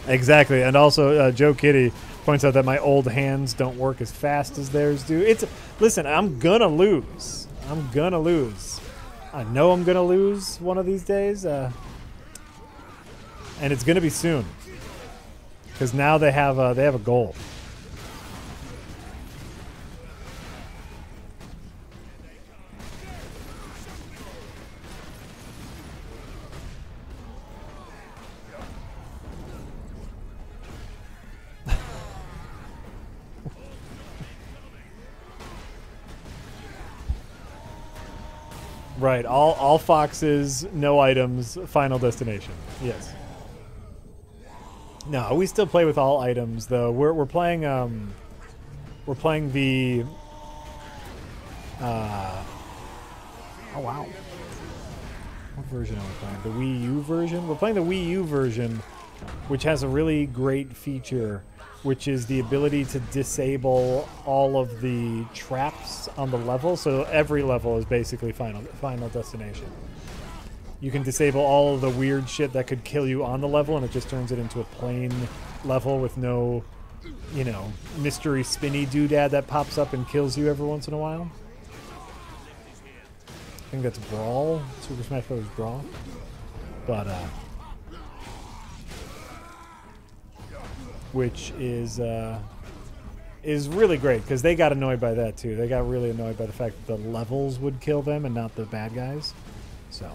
S2: Exactly, and also uh, Joe Kitty points out that my old hands don't work as fast as theirs do. It's listen, I'm gonna lose. I'm gonna lose. I know I'm gonna lose one of these days, uh, and it's gonna be soon. Because now they have a, they have a goal. Right. All all foxes, no items, final destination. Yes. No, we still play with all items though. We're we're playing um we're playing the uh Oh wow. What version are we playing? The Wii U version? We're playing the Wii U version which has a really great feature which is the ability to disable all of the traps on the level. So every level is basically final final destination. You can disable all of the weird shit that could kill you on the level, and it just turns it into a plain level with no, you know, mystery spinny doodad that pops up and kills you every once in a while. I think that's Brawl, Super Smash Bros. Brawl. But, uh, which is uh, is really great because they got annoyed by that too. They got really annoyed by the fact that the levels would kill them and not the bad guys. So,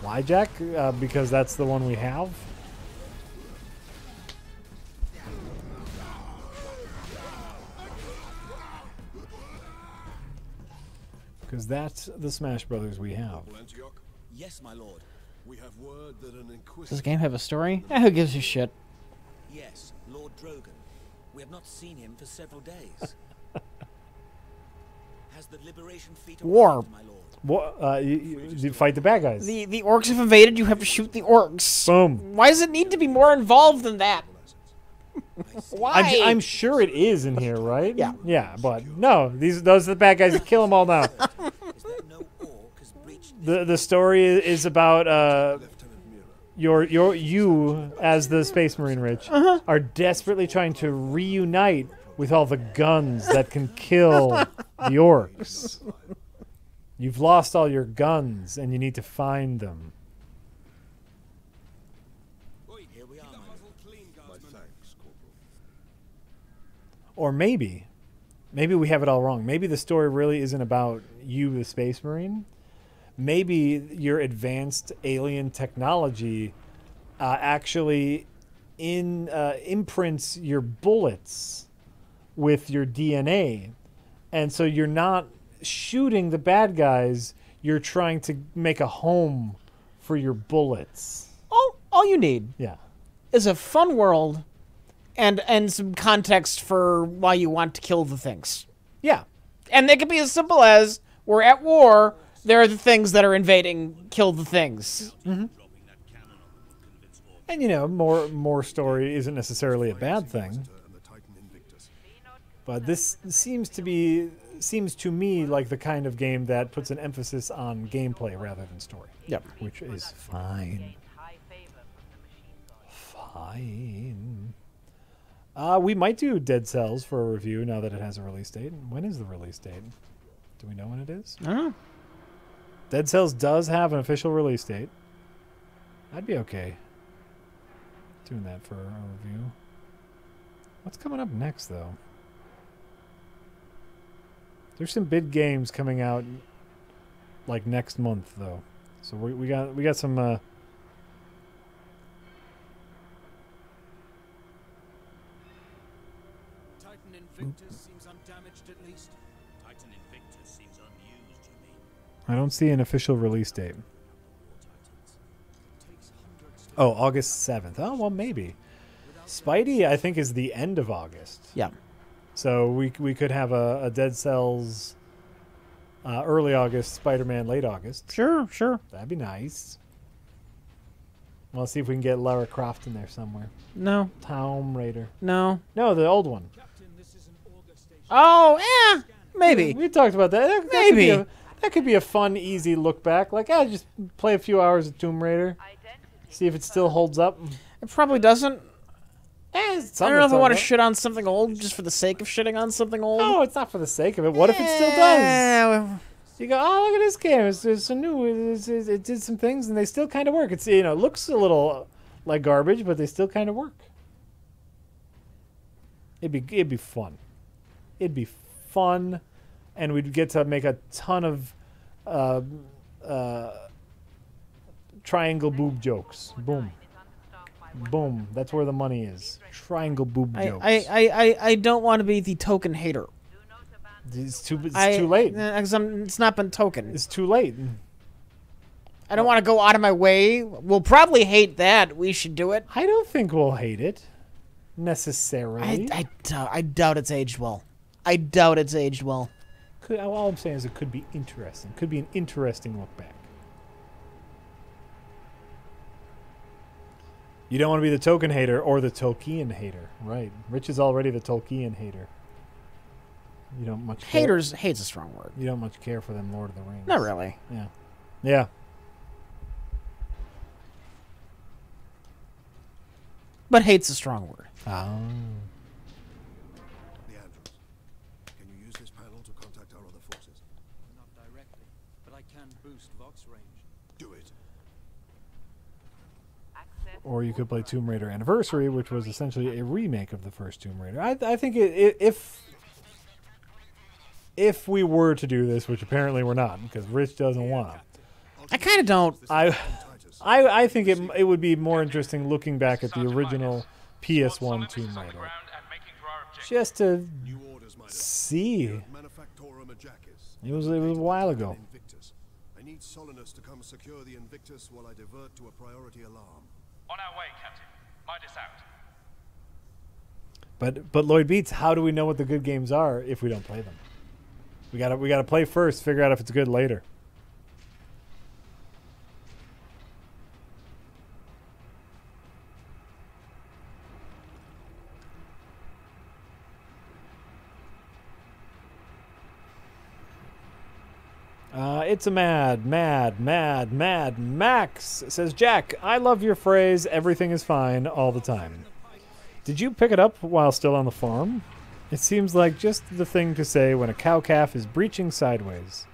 S2: why Jack? Uh, because that's the one we have. Because that's the Smash Brothers we have.
S6: Yes, my lord.
S4: We have word that an
S1: Does this game have a story? Eh, who gives a shit?
S6: Yes, Lord Drogan. We have not seen him for several days. Has the liberation fleet
S1: War.
S6: my lord?
S2: What? Uh, you, you, you fight the bad guys.
S1: The the orcs have invaded. You have to shoot the orcs.
S2: Boom.
S1: Why does it need to be more involved than that? Why?
S2: I'm, I'm sure it is in here, right?
S1: Yeah.
S2: Yeah, but no, these those are the bad guys. that Kill them all now.
S6: Is that no orc has breached
S2: the The story is about uh, your your you as the Space Marine, Rich, are desperately trying to reunite with all the guns that can kill the orcs. You've lost all your guns, and you need to find them.
S6: Here we are, my lord.
S8: Muzzle clean,
S4: My
S8: guardsman.
S4: thanks, Corporal.
S2: Or maybe, maybe we have it all wrong. Maybe the story really isn't about you, the Space Marine. Maybe your advanced alien technology uh, actually in uh, imprints your bullets with your DNA, and so you're not shooting the bad guys. You're trying to make a home for your bullets.
S1: all all you need
S2: Yeah.
S1: is a fun world, and and some context for why you want to kill the things.
S2: Yeah.
S1: And they could be as simple as we're at war. There are the things that are invading. Kill the things.
S2: And you know, more more story isn't necessarily a bad thing,
S4: And the Titan Invictus.
S2: but this seems to be seems to me like the kind of game that puts an emphasis on gameplay rather than story.
S1: Yep.
S2: Which is fine. Fine. Uh, we might do Dead Cells for a review now that it has a release date. When is the release date? Do we know when it is?
S1: I don't know.
S2: Dead Cells does have an official release date. I'd be okay doing that for a review. What's coming up next, though? There's some big games coming out like next month, though. So we, we got we got some. Uh,
S7: Titan Invictus seems undamaged at least.
S6: Titan Invictus seems unused, you mean?
S2: I don't see an official release date.
S7: Takes hundreds to
S2: Oh, August seventh. Oh well, maybe. Spidey, I think, is the end of August.
S1: Yeah.
S2: So we we could have a, a Dead Cells uh, early August, Spider Man late August.
S1: Sure, sure.
S2: That'd be nice. Well, let's see if we can get Lara Croft in there somewhere.
S1: No,
S2: Tomb Raider.
S1: no.
S2: No, the old one.
S7: Captain, this is an Augur station.
S1: Oh, yeah, maybe.
S2: We talked about that. That, that could be
S1: Maybe.
S2: a, that could be a fun, easy look back. Like, ah, just play a few hours of Tomb Raider, see if it still holds up.
S1: It probably doesn't.
S2: Eh,
S1: I don't know if I want to shit on something old just for the sake of shitting on something old.
S2: No, it's not for the sake of it. What if it still does? You go, oh, look at this game. It's, it's so new. It's, it's, it did some things, and they still kind of work. It's you know, it looks a little like garbage, but they still kind of work. It'd be it'd be fun. It'd be fun, and we'd get to make a ton of uh, uh, triangle boob jokes. Boom, boom. That's where the money is. Triangle boob
S1: I,
S2: jokes.
S1: I, I, I, I don't want to be the token hater.
S2: it's too it's
S1: I,
S2: too late.
S1: I'm- it's not been token.
S2: It's too late.
S1: I don't want to go out of my way. We'll probably hate that. We should do it.
S2: I don't think we'll hate it necessarily.
S1: I, doubt, I doubt it's aged well. I doubt it's aged well.
S2: Could, all I'm saying is it could be interesting. Could be an interesting look back. You don't want to be the token hater or the Tolkien hater, right? Rich is already the Tolkien hater. You don't much care,
S1: Haters, hate's a strong word.
S2: You don't much care for them Lord of the Rings.
S1: Not really.
S2: Yeah. Yeah.
S1: But hate's a strong word.
S2: Oh.
S4: Leandros, can you use this panel to contact our other forces?
S7: Not directly, but I can boost Vox range.
S4: Do it.
S2: Or you could play Tomb Raider Anniversary, which was essentially a remake of the first Tomb Raider. I, I think it, i if if we were to do this, which apparently we're not, because Rich doesn't want to.
S1: I kind of don't.
S2: I, I, I think it, it would be more interesting looking back at the original PS1 Tomb Raider, just to
S4: New orders, my lord.
S2: see.
S4: Manufactorum Ajakis.
S2: It was it was a while ago.
S4: I need Sidonus to come secure the Invictus while I divert to a priority alarm.
S3: On our way, Captain. Midas out.
S2: But but Lloyd Beats, how do we know what the good games are if we don't play them? We gotta we gotta play first, figure out if it's good later. Uh, it's a mad, mad, mad, mad Max says Jack. I love your phrase. Everything is fine all the time. Did you pick it up while still on the farm? It seems like just the thing to say when a cow calf is breaching sideways.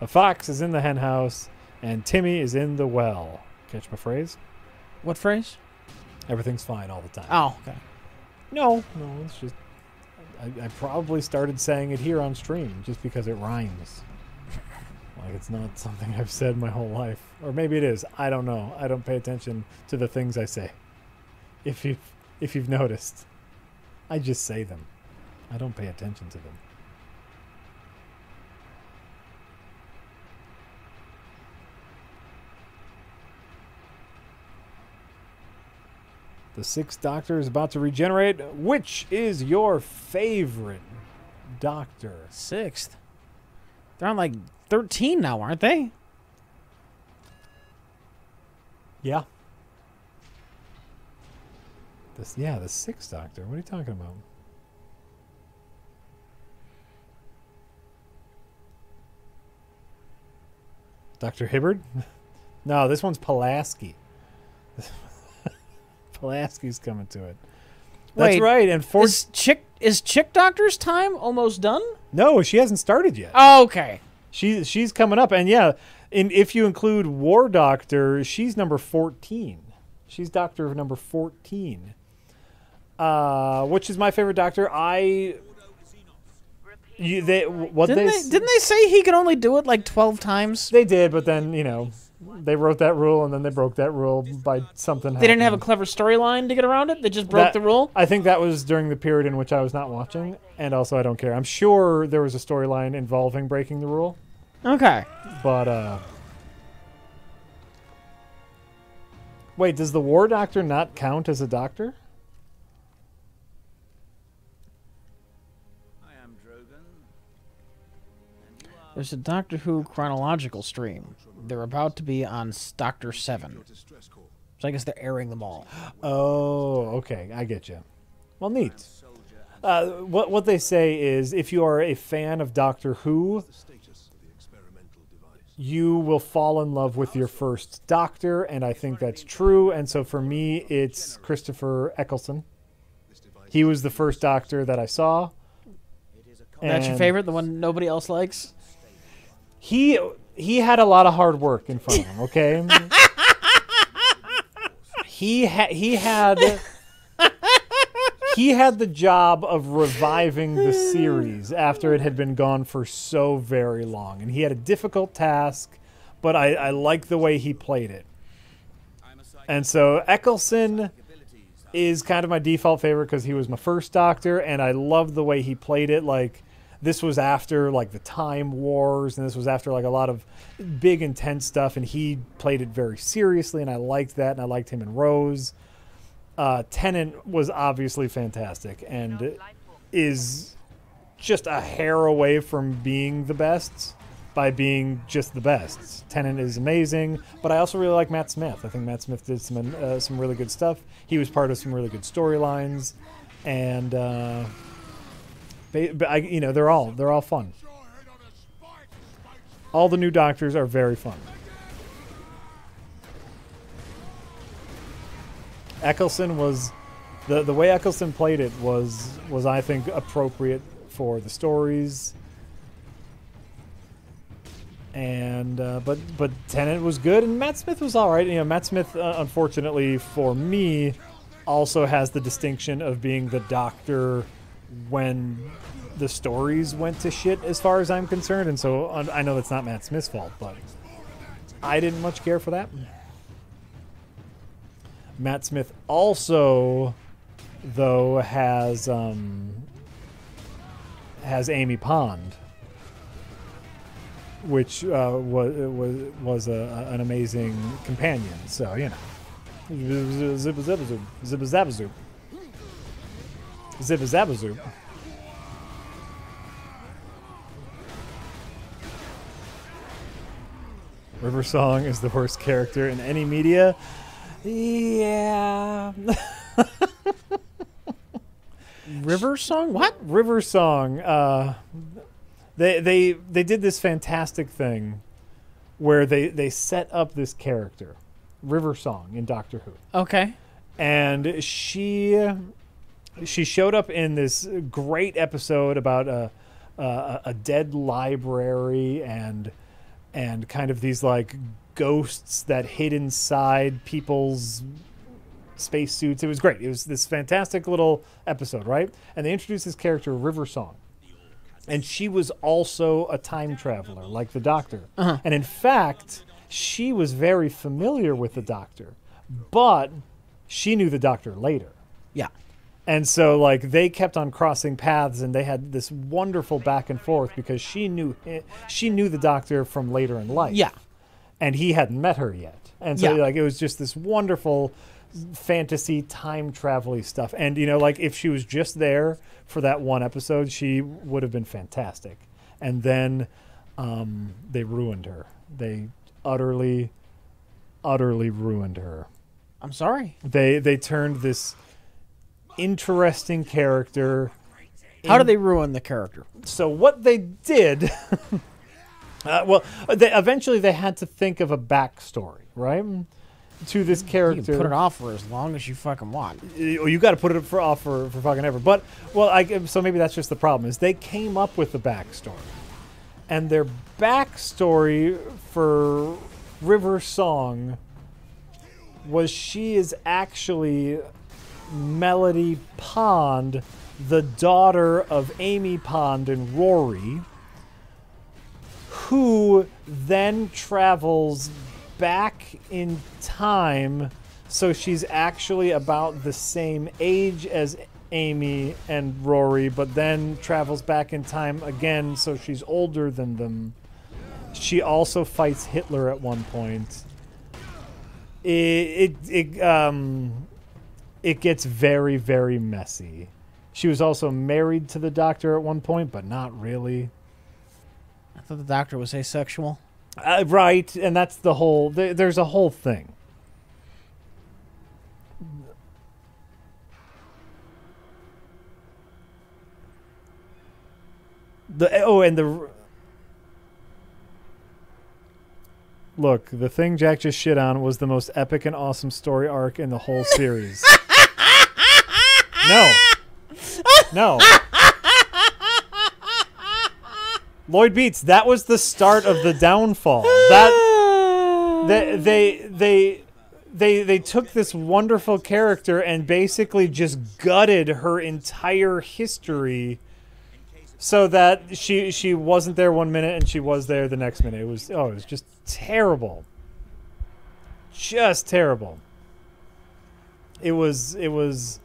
S2: A fox is in the hen house, and Timmy is in the well. Catch my phrase?
S1: What phrase?
S2: Everything's fine all the time.
S1: Oh, okay.
S2: No, no, it's just. I, I probably started saying it here on stream just because it rhymes. Like it's not something I've said my whole life. Or maybe it is. I don't know. I don't pay attention to the things I say. If you if you've noticed. I just say them. I don't pay attention to them. The sixth doctor is about to regenerate. Which is your favorite doctor?
S1: Sixth. They're on like 13 now, aren't they?
S2: Yeah. This yeah, the sixth Doctor. What are you talking about? Doctor Hibbard? no, this one's Pulaski. Pulaski's coming to it. That's
S1: Wait,
S2: right. And four.
S1: Is chick is chick doctor's time almost done?
S2: no, she hasn't started yet.
S1: Oh, okay.
S2: She she's coming up, and yeah, in if you include War Doctor, she's number fourteen. She's Doctor number fourteen. Uh, which is my favorite Doctor. I. You, they what
S1: Didn't
S2: they,
S1: they, didn't they say he could only do it like 12 times?
S2: they did, but then you know they wrote that rule, and then they broke that rule by something.
S1: They didn't have a clever storyline to get around it. They just broke
S2: That-
S1: the rule.
S2: I think that was during the period in which I was not watching, and also I don't care. I'm sure there was a storyline involving breaking the rule.
S1: Okay.
S2: But uh Wait, does the war doctor not count as a doctor?
S6: I am Drogan. And you are
S1: There's a Doctor Who chronological stream. They're about to be on Doctor Seven, so I guess they're airing them all.
S2: Oh, okay, I get you. Well, neat. Uh, what what they say is, if you are a fan of Doctor Who,
S4: The status of the experimental device.
S2: you will fall in love with your first Doctor, and I think that's true. And so for me, it's Christopher Eccleston. He was the first Doctor that I saw.
S6: It is
S1: That's your favorite, the one nobody else likes.
S2: He he had a lot of hard work in front of him. Okay. he ha- he had he had the job of reviving the series after it had been gone for so very long, and he had a difficult task. But I, I like the way he played it, and so Eccleston is kind of my default favorite because he was my first Doctor, and I loved the way he played it. Like this was after like the Time Wars, and this was after like a lot of big intense stuff, and he played it very seriously, and I liked that, and I liked him and Rose. Uh, Tennant was obviously fantastic, and is just a hair away from being the best by being just the best. Tennant is amazing, but I also really like Matt Smith. I think Matt Smith did some uh, some really good stuff. He was part of some really good storylines, and uh, they, but I, you know they're all they're all fun. All the new Doctors are very fun. Eccleston was the the way Eccleston played it was was I think appropriate for the stories. And uh, but but Tennant was good, and Matt Smith was all right. You know, Matt Smith, uh, unfortunately for me, also has the distinction of being the Doctor when the stories went to shit, as far as I'm concerned. And so I know that's not Matt Smith's fault, but I didn't much care for that. Matt Smith also, though, has um, has Amy Pond, which uh, was was was a, an amazing companion. So you know, zip zip zoop, zip zap zoop, zip zap zoop. River Song is the worst character in any media. Yeah.
S1: River Song? What?
S2: River Song. Uh, they they they did this fantastic thing where they they set up this character, River Song in Doctor Who,
S1: Okay.
S2: and she she showed up in this great episode about a a, a dead library and and kind of these like ghosts that hid inside people's spacesuits. It was great. It was this fantastic little episode, right? And they introduced this character, River Song. And she was also a time traveler, like the Doctor. Uh-huh. And in fact, she was very familiar with the Doctor, but she knew the Doctor later.
S1: Yeah.
S2: And so, like, they kept on crossing paths, and they had this wonderful back and forth because she knew she knew the Doctor from later in life
S1: Yeah.
S2: and he hadn't met her yet. And so
S1: Yeah.
S2: like it was just this wonderful fantasy time travel stuff. And you know, like if she was just there for that one episode, she would have been fantastic. And then um, they ruined her. They utterly, utterly ruined her.
S1: I'm sorry.
S2: They they turned this interesting character.
S1: How do they ruin the character?
S2: So what they did, uh, well, they, eventually they had to think of a backstory, right, to this
S1: You
S2: character.
S1: can put it off for as long as you fucking want.
S2: you, you got to put it for off for, for fucking ever. But well, I so maybe that's just the problem is they came up with the backstory, and their backstory for River Song was she is actually Melody Pond, the daughter of Amy Pond and Rory, who then travels back in time. So she's actually about the same age as Amy and Rory, but then travels back in time again, so she's older than them. She also fights Hitler at one point. It, it, it um it gets very very messy. She was also married to the doctor at one point, but not really.
S1: I thought the doctor was asexual.
S2: Uh, right, and that's the whole. There, there's a whole thing. The oh, and the look. The thing Jack just shit on was the most epic and awesome story arc in the whole series. no, no. Lloyd Beats. That was the start of the downfall. That they they they they they took this wonderful character and basically just gutted her entire history so that she she wasn't there one minute and she was there the next minute. It was oh, it was just terrible. Just terrible. It was it was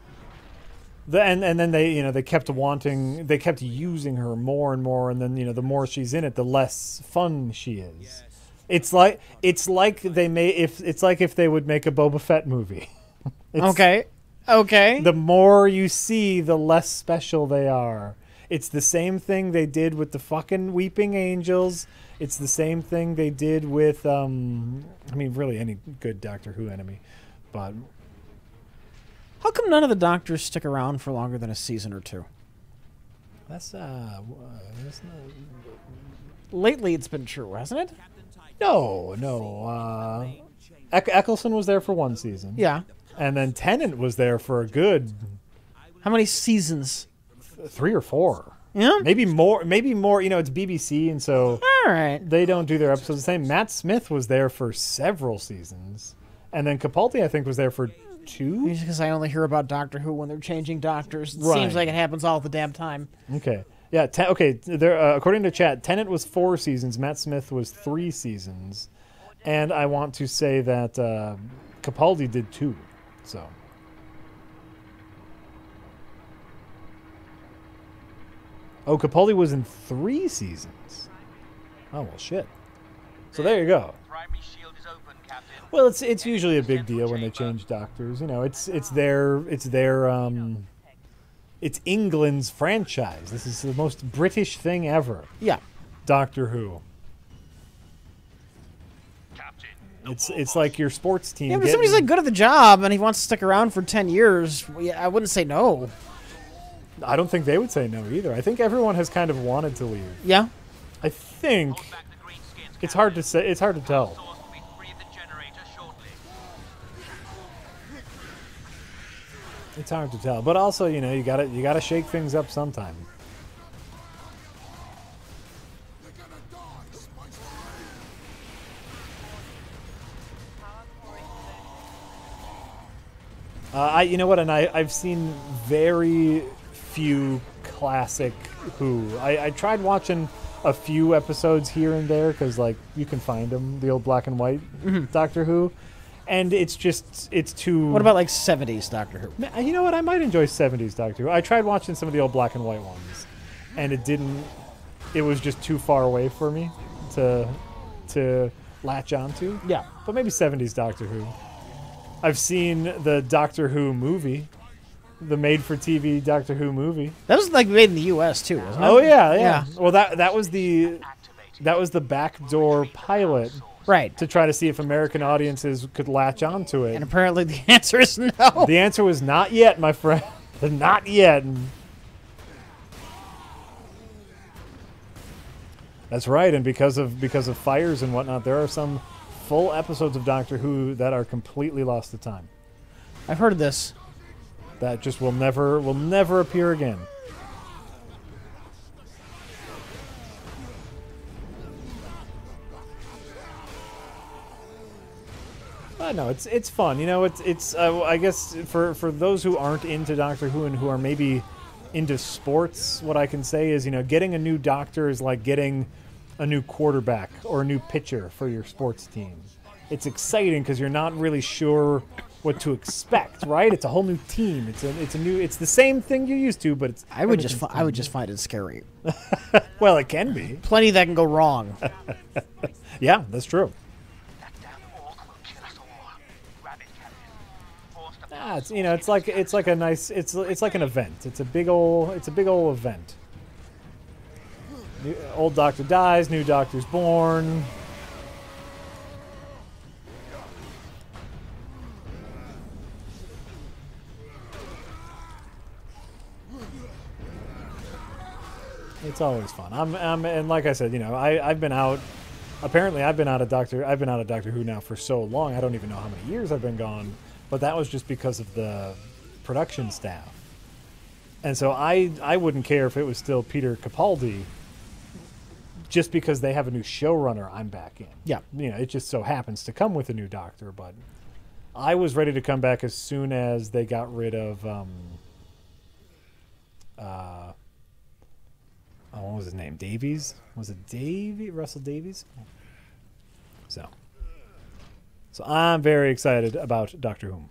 S2: the, and and then they you know they kept wanting they kept using her more and more and then you know the more she's in it the less fun she is. It's like it's like they may if it's like if they would make a Boba Fett movie. It's-
S1: Okay. Okay.
S2: The more you see, the less special they are. It's the same thing they did with the fucking Weeping Angels. It's the same thing they did with um I mean really any good Doctor Who enemy. But
S1: How come none of the doctors stick around for longer than a season or two?
S2: that's uh w- uh, that's not
S1: Lately, it's been true, hasn't it?
S2: No, no. Uh, Eck- Eccleston was there for one season.
S1: Yeah.
S2: And then Tennant was there for a good
S1: How many seasons?
S2: three or four.
S1: Yeah.
S2: Maybe more. Maybe more. You know, it's BBC, and so
S1: All right.
S2: they don't do their episodes the same. Matt Smith was there for several seasons, and then Capaldi, I think, was there for two.
S1: Because I only hear about Doctor Who when they're changing doctors. It
S2: Right.
S1: seems like it happens all the damn time.
S2: Okay. Yeah. Ten, okay. There. Uh, according to chat, Tennant was four seasons. Matt Smith was three seasons, and I want to say that uh, Capaldi did two. So. Oh, Capaldi was in three seasons. Oh well, shit. So there you go.
S3: Primary shield is open, Captain.
S2: Well, it's it's usually a big deal when they change doctors. You know, it's it's their it's their um, it's England's franchise. This is the most British thing ever.
S1: Yeah.
S2: Doctor Who. It's it's like your sports team.
S1: Yeah, but if somebody's like good at the job and he wants to stick around for ten years. I wouldn't say no.
S2: I don't think they would say no either. I think everyone has kind of wanted to leave.
S1: Yeah.
S2: I think
S3: Back the greenskins,
S2: it's hard to say. It's hard to tell. It's hard to tell, but also you know you gotta you gotta shake things up sometime. Uh, I you know what, and I I've seen very few classic Who. I, I tried watching a few episodes here and there because like you can find them, the old black and white Doctor Who, and it's just it's too.
S1: What about like seventies Doctor Who?
S2: You know what? I might enjoy 70s Doctor Who. I tried watching some of the old black and white ones, and it didn't. It was just too far away for me to to latch onto.
S1: Yeah.
S2: But maybe 70s Doctor Who. I've seen the Doctor Who movie, the made-for-TV Doctor Who movie.
S1: That was like made in the U.S. too, wasn't it?
S2: Oh yeah, yeah.
S1: Yeah.
S2: Well, that that was the that was the backdoor pilot
S1: Right.
S2: to try to see if American audiences could latch onto it.
S1: And apparently the answer is no.
S2: The answer was not yet, my friend. not yet. That's right, and because of because of fires and whatnot, there are some full episodes of Doctor Who that are completely lost to time.
S1: I've heard of this.
S2: That just will never will never appear again. Know it's it's fun. You know, it's it's. Uh, I guess for for those who aren't into Doctor Who and who are maybe into sports, what I can say is, you know, getting a new doctor is like getting a new quarterback or a new pitcher for your sports team. It's exciting because you're not really sure what to expect, right? It's a whole new team. It's a it's a new. It's the same thing you're used to, but it's.
S1: I would just fi- I would just find it scary.
S2: Well, it can be.
S1: Plenty that can go wrong.
S2: Yeah, that's true. Ah, it's you know, it's like it's like a nice it's it's like an event. It's a big old it's a big old event. New, old doctor dies, new doctor's born. It's always fun. I'm, I'm and like I said, you know, I I've been out apparently I've been out of Doctor I've been out of Doctor Who now for so long. I don't even know how many years I've been gone, but that was just because of the production staff. And so I I wouldn't care if it was still Peter Capaldi just because they have a new showrunner I'm back in.
S1: Yeah.
S2: You know, it just so happens to come with a new doctor, but I was ready to come back as soon as they got rid of um uh oh, what was his name? Davies? Was it Davy Russell Davies? So, so I'm very excited about Doctor Whom.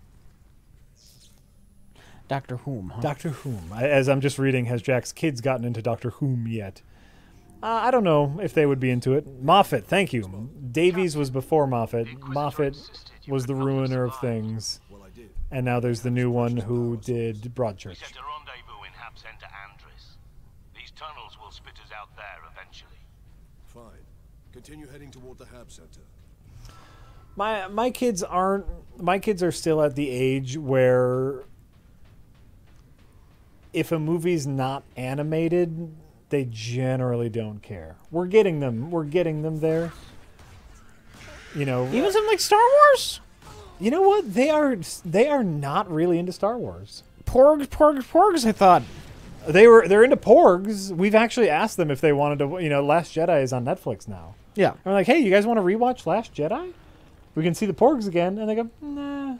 S1: Doctor Whom, huh?
S2: Doctor Whom. I, as I'm just reading, has Jack's kids gotten into Doctor Whom yet? Uh, I don't know if they would be into it. Moffat, thank you. Davies was before Moffat. Moffat was the ruiner of things,
S4: Well, I did.
S2: and now there's the new one who did Broadchurch.
S6: Set a rendezvous in Hab Center Andres. These tunnels will spit us out there eventually.
S4: Fine. Continue heading toward the Hab Center.
S2: My my kids aren't my kids are still at the age where if a movie's not animated they generally don't care we're getting them we're getting them there you know
S1: Even something like Star Wars?
S2: you know what they are they are not really into star wars
S1: Porgs, porgs, porgs, I thought.
S2: they were they're into porgs we've actually asked them if they wanted to you know last jedi is on netflix now
S1: Yeah.
S2: And we're like, hey, you guys want to rewatch Last Jedi? We can see the Porgs again. And they go, nah.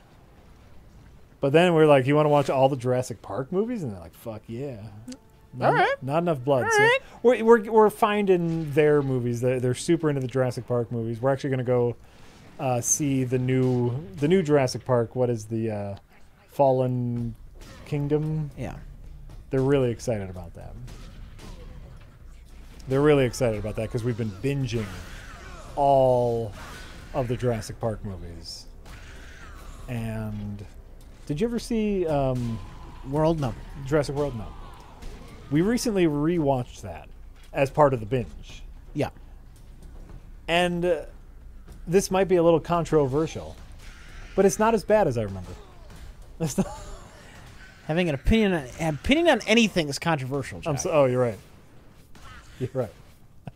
S2: But then we're like, you want to watch all the Jurassic Park movies? And they're like, fuck yeah. Not,
S1: All right.
S2: Not enough blood.
S1: All
S2: so
S1: right.
S2: we're, we're, we're finding their movies. They're, they're super into the Jurassic Park movies. We're actually going to go uh, see the new the new Jurassic Park. What is the uh, Fallen Kingdom?
S1: Yeah.
S2: They're really excited about that. They're really excited about that because we've been binging all of the Jurassic Park movies. And did you ever see um,
S1: World, no.
S2: Jurassic World? No. We recently rewatched that as part of the binge.
S1: Yeah.
S2: And uh, this might be a little controversial, but it's not as bad as I remember.
S1: Having an opinion on, an opinion on anything is controversial.
S2: I'm so, oh, you're right. You're right.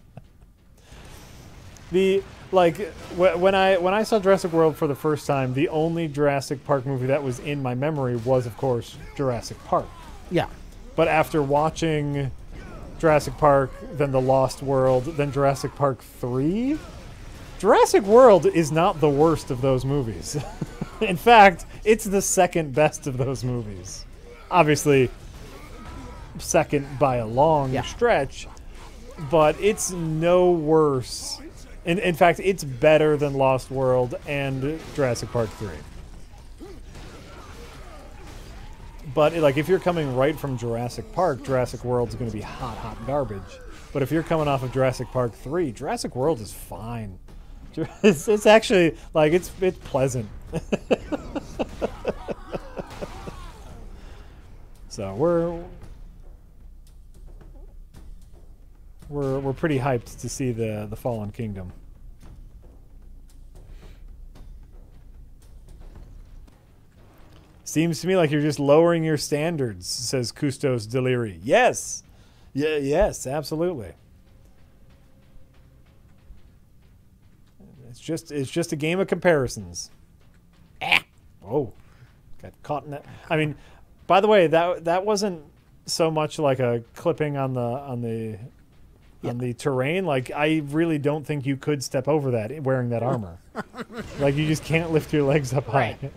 S2: the like wh- when I when I saw Jurassic World for the first time, the only Jurassic Park movie that was in my memory was, of course, Jurassic Park.
S1: yeah.
S2: But after watching Jurassic Park, then The Lost World, then Jurassic Park 3, Jurassic World is not the worst of those movies. in fact, it's the second best of those movies. Obviously, second by a long
S1: Yeah.
S2: stretch, but it's no worse. In, in fact, it's better than Lost World and Jurassic Park 3. But like, if you're coming right from Jurassic Park, Jurassic World's going to be hot, hot garbage. But if you're coming off of Jurassic Park three, Jurassic World is fine. It's, it's actually like it's it's pleasant. so we're we're we're pretty hyped to see the the Fallen Kingdom. Seems to me like you're just lowering your standards, says Custos Deliri. Yes. Yeah, yes, absolutely. It's just it's just a game of comparisons. Ah. Oh. Got caught in that. I mean, by the way, that that wasn't so much like a clipping on the on the on the terrain. Like I really don't think you could step over that wearing that armor. like you just can't lift your legs up high.
S1: Right.